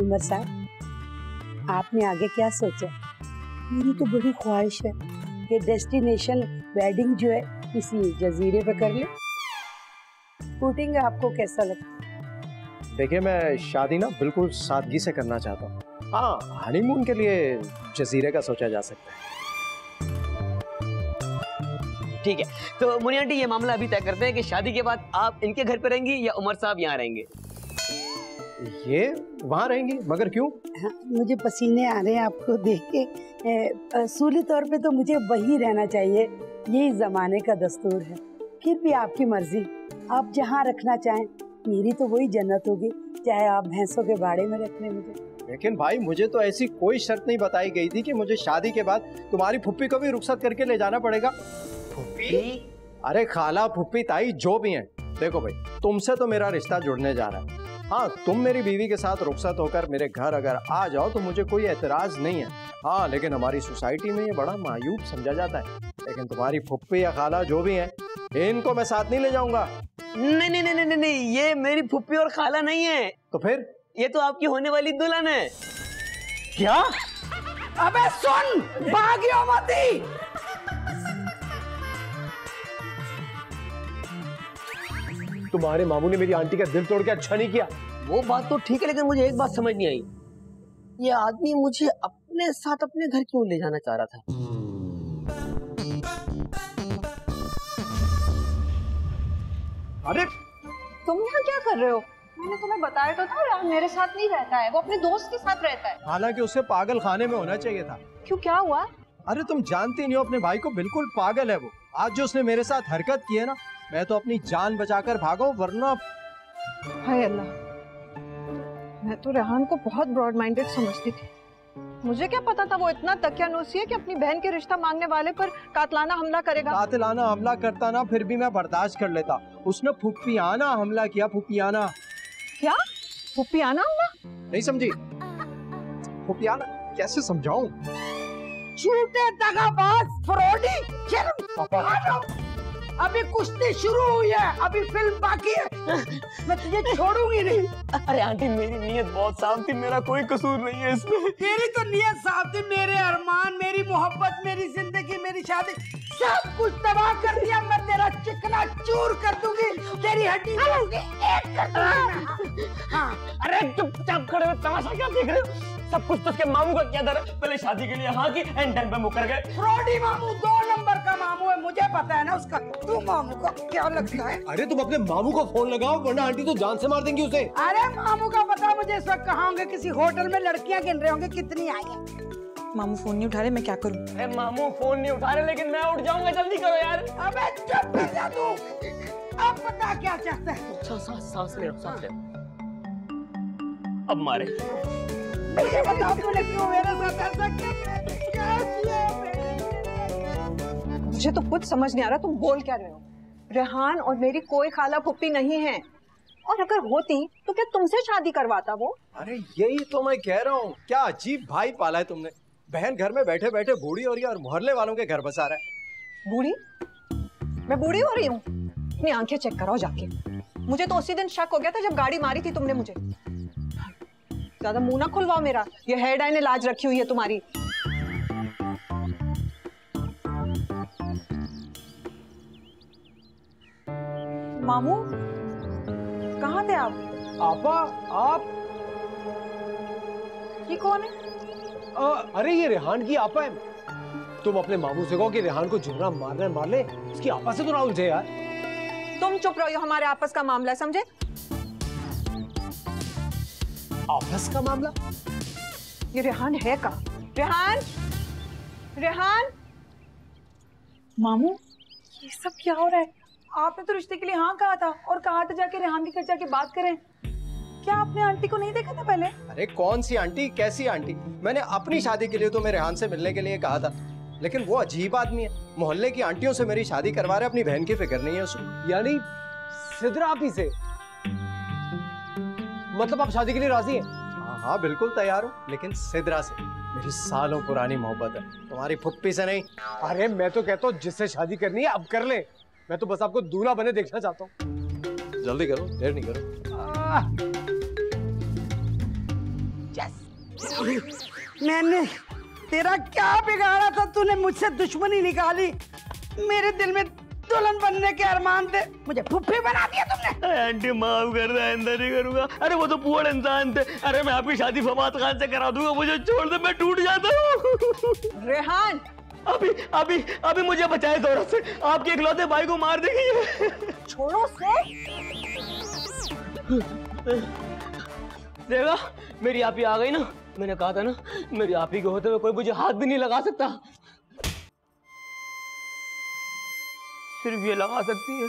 उमर साहब आपने आगे क्या सोचा? मेरी तो बड़ी ख्वाहिश है कि डेस्टिनेशन वेडिंग जो है किसी जजीरे पे कर ले। शूटिंग आपको कैसा लगता? देखिए मैं शादी ना बिल्कुल सादगी से करना चाहता हूँ। हाँ हनीमून के लिए जजीरे का सोचा जा सकता है। ठीक है तो आंटी ये मामला अभी तय करते हैं कि शादी के बाद आप इनके घर पे रहेंगी या उमर साहब यहाँ रहेंगे? ये वहाँ रहेंगी मगर क्यों? हाँ, मुझे पसीने आ रहे हैं आपको देख के। असूली तौर पे तो मुझे वही रहना चाहिए यही जमाने का दस्तूर है। फिर भी आपकी मर्ज़ी आप जहाँ रखना चाहें मेरी तो वही जन्नत होगी चाहे आप भैंसों के बाड़े में रख लें मुझे। लेकिन भाई मुझे तो ऐसी कोई शर्त नहीं बताई गई थी कि मुझे शादी के बाद तुम्हारी फुप्पी को भी रुखसत करके ले जाना पड़ेगा। फुप्पी? अरे खाला फुप्पी ताई जो भी हैं। देखो भाई तुमसे तो मेरा रिश्ता जुड़ने जा रहा है। हाँ तुम मेरी बीवी के साथ रुखसत होकर मेरे घर अगर आ जाओ तो मुझे कोई एतराज़ नहीं है। हाँ लेकिन हमारी सोसाइटी में ये बड़ा मायूब समझा जाता है। लेकिन तुम्हारी फुप्पी या खाला जो भी हैं इनको मैं साथ नहीं ले जाऊँगा। नहीं नहीं नहीं नहीं नहीं, ये मेरी फुप्पी और खाला नहीं है। तो फिर? ये तो आपकी होने वाली दुल्हन है। क्या? अबे सुन भागियो मती तुम्हारे मामू ने मेरी आंटी का दिल तोड़ के अच्छा नहीं किया। वो बात तो ठीक है लेकिन मुझे एक बात समझ नहीं आई। ये आदमी मुझे अपने साथ अपने घर क्यों ले जाना चाह रहा था? अरे तुम यहाँ क्या कर रहे हो? मैंने तुम्हें बताया तो था राम मेरे साथ नहीं रहता है वो अपने दोस्त के साथ रहता है। हालाँकि उसे पागल खाने में होना चाहिए था। क्यों क्या हुआ? अरे तुम जानती नहीं हो अपने भाई को बिल्कुल पागल है वो। आज जो उसने मेरे साथ हरकत की है ना मैं तो अपनी जान बचाकर भागो वरना हाय अल्लाह। मैं तो रेहान को बहुत ब्रॉड माइंडेड समझती थी। मुझे क्या पता था वो इतना तकियानोसी है कि अपनी बहन के रिश्ता मांगने वाले पर कातलाना हमला करेगा? कातलाना हमला करता ना फिर भी मैं बर्दाश्त कर लेता। उसने फुप्पियाना हमला किया फुप्पियाना क्या? फुप्पियाना हुआ? नहीं समझी। फुप्पियाना कैसे समझाऊं? झूठे दगाबाज फ्रॉडी शर्म पापा। अभी कुश्ती शुरू हुई है अभी फ़िल्म बाकी है। मैं तुझे छोड़ूँगी नहीं। अरे आंटी मेरी नीयत बहुत साफ़ थी मेरा कोई कसूर नहीं है इसमें। तेरी तो नियत साफ़ थी मेरे अरमान मेरी मोहब्बत मेरी ज़िंदगी मेरी शादी सब कुछ तबाह कर दिया मैं तेरा चिकना चूर कर दूँगी तेरी हड्डी एक कर दूँगी हाँ। अरे चुपचाप खड़े हो तमाशा क्या देख रहे हो? सब कुछ तो उसके मामू का क्या दर पहले शादी के लिए हाँ की एंड टाइम पे मुकर गए। फ्रॉडी मामू दो नंबर का मामू है मुझे पता है ना उसका। तू मामू को क्या लगता है? अरे तुम अपने मामू को फ़ोन लगाओ वरना आंटी तो जान से मार देंगी उसे। अरे मामू का पता मुझे इस वक्त कहाँ होंगे? किसी होटल में लड़कियाँ गिन रहे होंगे कितनी आई है? मामू फ़ोन नहीं उठा रहे मैं क्या करूँ? अरे मामू फ़ोन नहीं उठा रहे लेकिन मैं उठ जाऊँगा जल्दी करो यार। अबे चुप कर जा तू। अब बता क्या चाहता है? सांस सांस सांस ले सांस ले। अब मारे। मुझे बताओ तूने क्यों मेरे साथ ऐसा किया? मुझे तो कुछ समझ नहीं आ रहा तुम बोल क्या रहे हो? रेहान और मेरी कोई खाला फुप्पी नहीं है। और अगर होती तो क्या तुमसे शादी करवाता वो? अरे यही तो मैं कह रहा हूँ। क्या अजीब भाई पाला है तुमने। बहन घर में बैठे बैठे बूढ़ी हो रही है और मोहल्ले वालों के घर बसा रहा है। बूढ़ी? मैं बूढ़ी हो रही हूँ? अपनी आँखें चेक कराओ जाके। मुझे तो उसी दिन शक हो गया था जब गाड़ी मारी थी तुमने मुझे। ज़्यादा मुँह ना खुलवाओ मेरा। ये हेयर डाई ने लाज रखी हुई है तुम्हारी। मामू कहाँ थे आप? आपा आप। ये कौन है आ, अरे ये रेहान की आपा है। तुम अपने मामू से कहो कि रेहान को जितना मारना है मार ले। इसकी आपा से तो ना उलझे यार। तुम चुप रहो ये हमारे आपस का मामला समझे? आपस का मामला? ये रेहान है का रेहान! रेहान! मामू? ये सब क्या हो रहा है? आपने तो रिश्ते के लिए हाँ कहा था और कहा था जाके रेहान के घर जाके बात करें। क्या आपने आंटी को नहीं देखा था पहले? अरे कौन सी आंटी? कैसी आंटी? मैंने अपनी शादी के लिए तो मेरे हान से मिलने के लिए कहा था। लेकिन वो अजीब आदमी है। मोहल्ले की आंटियों से मेरी शादी करवा रहे अपनी बहन की फ़िक्र नहीं है उसको यानी सिद्रा आप ही से। मतलब आप शादी के लिए राज़ी हैं? हाँ हाँ बिल्कुल तैयार हूँ लेकिन सिद्रा से। मेरी सालों पुरानी मोहब्बत है। तुम्हारी फुप्पी से नहीं। अरे मैं तो कहता हूँ जिससे शादी करनी है अब कर ले। मैं तो बस आपको दूल्हा बने देखना चाहता हूँ। जल्दी करो देर नहीं करो। मैंने तेरा क्या बिगाड़ा था? तूने मुझसे दुश्मनी निकाली। मेरे दिल में दुल्हन बनने के अरमान थे मुझे फुफ्फी बना दिया तुमने। आंटी माफ़ कर दे आइंदा नहीं करूँगा। अरे वो तो पुअर इंसान थे। अरे मैं आपकी शादी फवाद खान से करा दूँगा मुझे छोड़ दे मैं टूट जाता हूँ। रेहान। अभी अभी अभी मुझे बचाए दौरत से। आपके इकलौते भाई को मार देगी छोड़ो से देखा मेरी आप ही आ गई ना। मैंने कहा था ना मेरी आप ही के होते हुए कोई मुझे हाथ भी नहीं लगा सकता। सिर्फ़ ये लगा सकती है।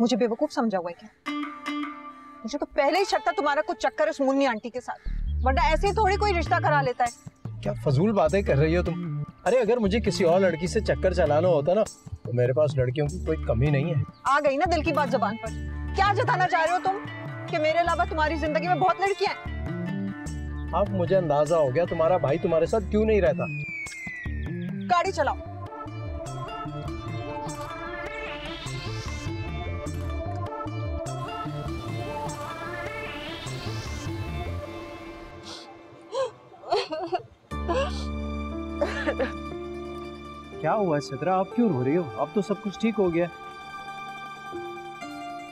मुझे बेवकूफ़ समझा हुआ है क्या? मुझे तो पहले ही शक था तुम्हारा कुछ चक्कर उस मुन्नी आंटी के साथ। वरना ऐसे ही थोड़ी कोई रिश्ता करा लेता है। क्या फजूल बातें कर रही हो तुम? अरे अगर मुझे किसी और लड़की से चक्कर चलाना होता ना तो मेरे पास लड़कियों की कोई कमी नहीं है। आ गई ना दिल की बात जबान पर। क्या जताना चाह रहे हो तुम? कि मेरे अलावा तुम्हारी ज़िंदगी में बहुत लड़कियाँ हैं। अब मुझे अंदाज़ा हो गया तुम्हारा भाई तुम्हारे साथ क्यों नहीं रहता? गाड़ी चलाओ। क्या हुआ सिद्रा? आप क्यों रो रही हो? अब तो सब कुछ ठीक हो गया।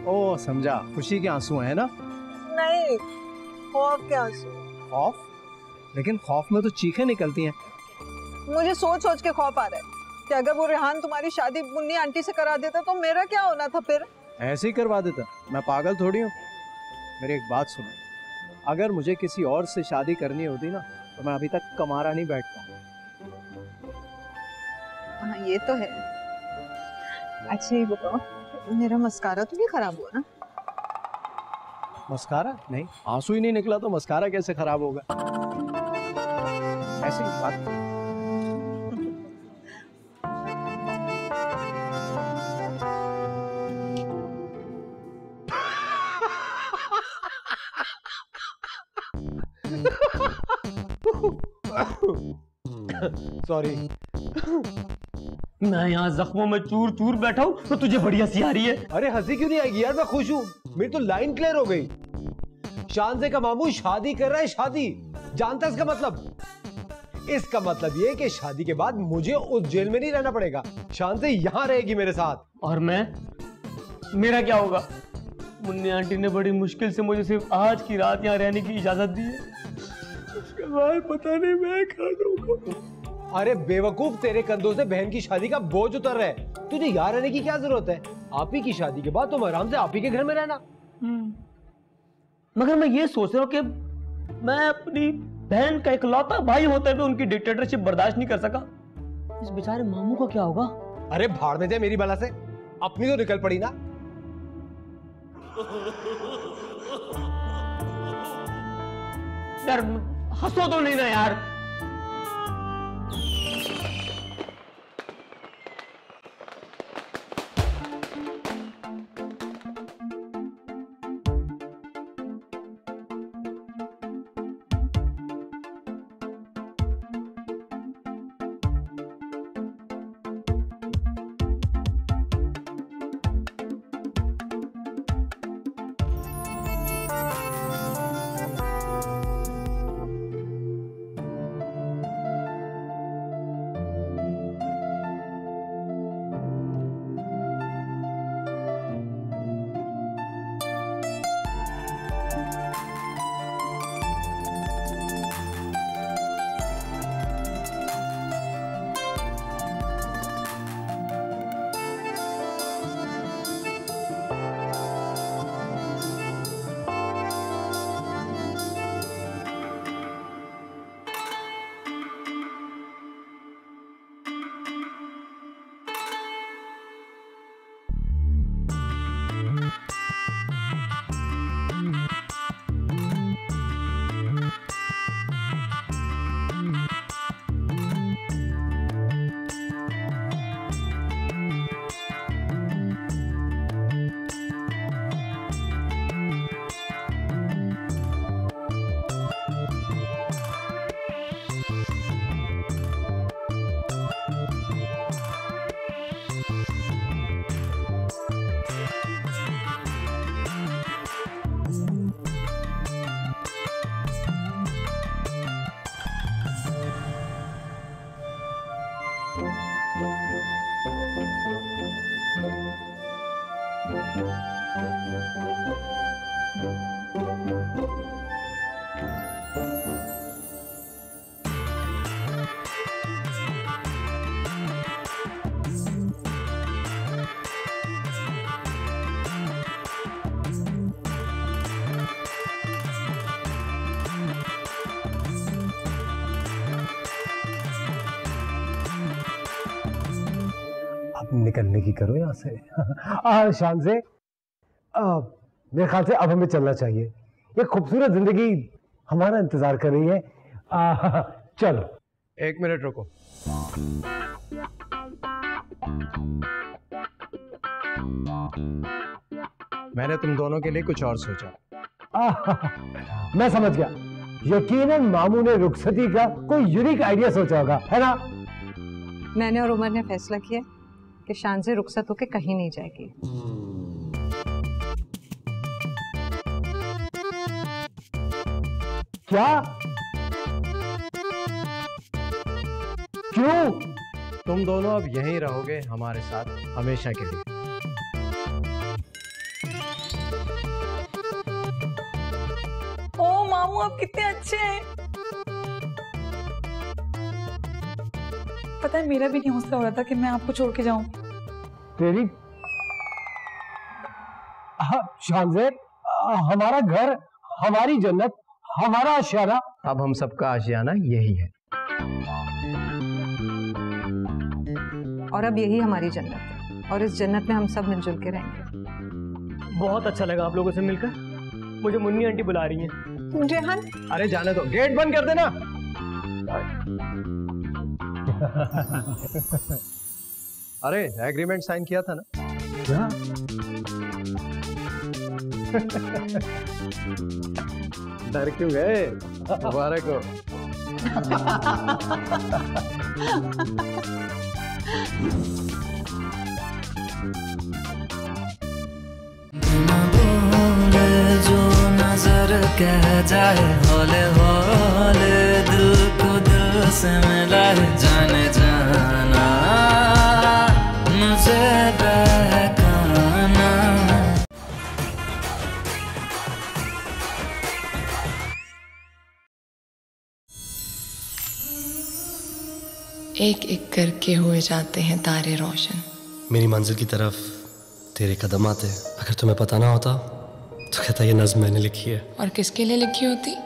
ओ समझा। खुशी के आँसू हैं ना? नहीं खौफ के आँसू। खौफ? लेकिन खौफ में तो चीखें निकलती हैं। मुझे सोच सोच के खौफ आ रहा है कि अगर वो रेहान तुम्हारी शादी मुन्नी आंटी से करा देता तो मेरा क्या होना था फिर? ऐसे ही करवा देता। मैं पागल थोड़ी हूँ। मेरी एक बात सुनो। अगर मुझे किसी और से शादी करनी होती ना तो मैं अभी तक कमारा नहीं बैठता हाँ ये तो है। अच्छा ये बताओ। मेरा मस्कारा तो नहीं खराब हुआ ना? मस्कारा? नहीं। आँसू ही नहीं निकला तो मस्कारा कैसे खराब होगा? ऐसी बात सॉरी मैं यहाँ जख्मों में चूर चूर बैठा हूँ तो तुझे बढ़िया सी आ रही है। अरे हँसी क्यों नहीं आएगी यार? मैं खुश हूँ। मेरी तो लाइन क्लियर हो गई। शानजे का मामू शादी कर रहा है शादी। जानता है इसका मतलब? इसका मतलब ये कि शादी के बाद मुझे उस जेल में नहीं रहना पड़ेगा। शान से यहाँ रहेगी मेरे साथ। और मैं? मेरा क्या होगा? मुन्नी आंटी ने बड़ी मुश्किल से मुझे सिर्फ़ आज की रात यहाँ रहने की इजाज़त दी है। उसके बाद पता नहीं मैं कहाँ जाऊँगा अरे बेवकूफ़ तेरे कंधों से बहन की शादी का बोझ उतर रहा है। तुझे यहाँ रहने की क्या ज़रूरत है? आप ही की शादी के बाद तुम आराम से आप ही के घर में रहना। मगर मैं ये सोच रहा हूँ कि मैं अपनी बहन का इकलौता भाई होते हुए उनकी डिक्टेटरशिप बर्दाश्त नहीं कर सका। इस बेचारे मामू का क्या होगा? अरे भाड़ में जाए मेरी बला से। अपनी तो निकल पड़ी ना। यार हंसो तो नहीं ना यार। अब निकलने की करो यहाँ से। आ, शान से। आ, मेरे ख्याल से अब हमें चलना चाहिए। ये खूबसूरत ज़िंदगी हमारा इंतज़ार कर रही है। आ, चलो। एक मिनट रुको। मैंने तुम दोनों के लिए कुछ और सोचा। आ, मैं समझ गया। यकीनन मामू ने रुखसती का कोई यूनिक आइडिया सोचा होगा है ना? मैंने और उमर ने फैसला किया। कि शान से रुखसत होके कहीं नहीं जाएगी। क्या? क्यों? तुम दोनों अब यहीं रहोगे हमारे साथ हमेशा के लिए। ओ मामू आप कितने अच्छे हैं। पता है मेरा भी नहीं हौसला हो रहा था कि मैं आपको छोड़ के जाऊँ। तेरी शानजेब हमारा घर हमारी जन्नत हमारा आशियाना। अब हम सबका आशियाना यही है। और अब यही हमारी जन्नत है। और इस जन्नत में हम सब मिलजुल के रहेंगे। बहुत अच्छा लगा आप लोगों से मिलकर। मुझे मुन्नी आंटी बुला रही हैं। रेहान अरे जाने दो। गेट बंद कर देना। अरे एग्रीमेंट साइन किया था ना? क्या? डर क्यों गए? मुबारक हो। जो नज़र कह जाए हौले हौले को से मिलाए जाने जाना मुझे बहकाना। एक एक करके हुए जाते हैं तारे रोशन। मेरी मंजिल की तरफ़ तेरे कदम आते अगर तुम्हें पता ना होता तो कहता ये नज्म मैंने लिखी है। और किसके लिए लिखी होती?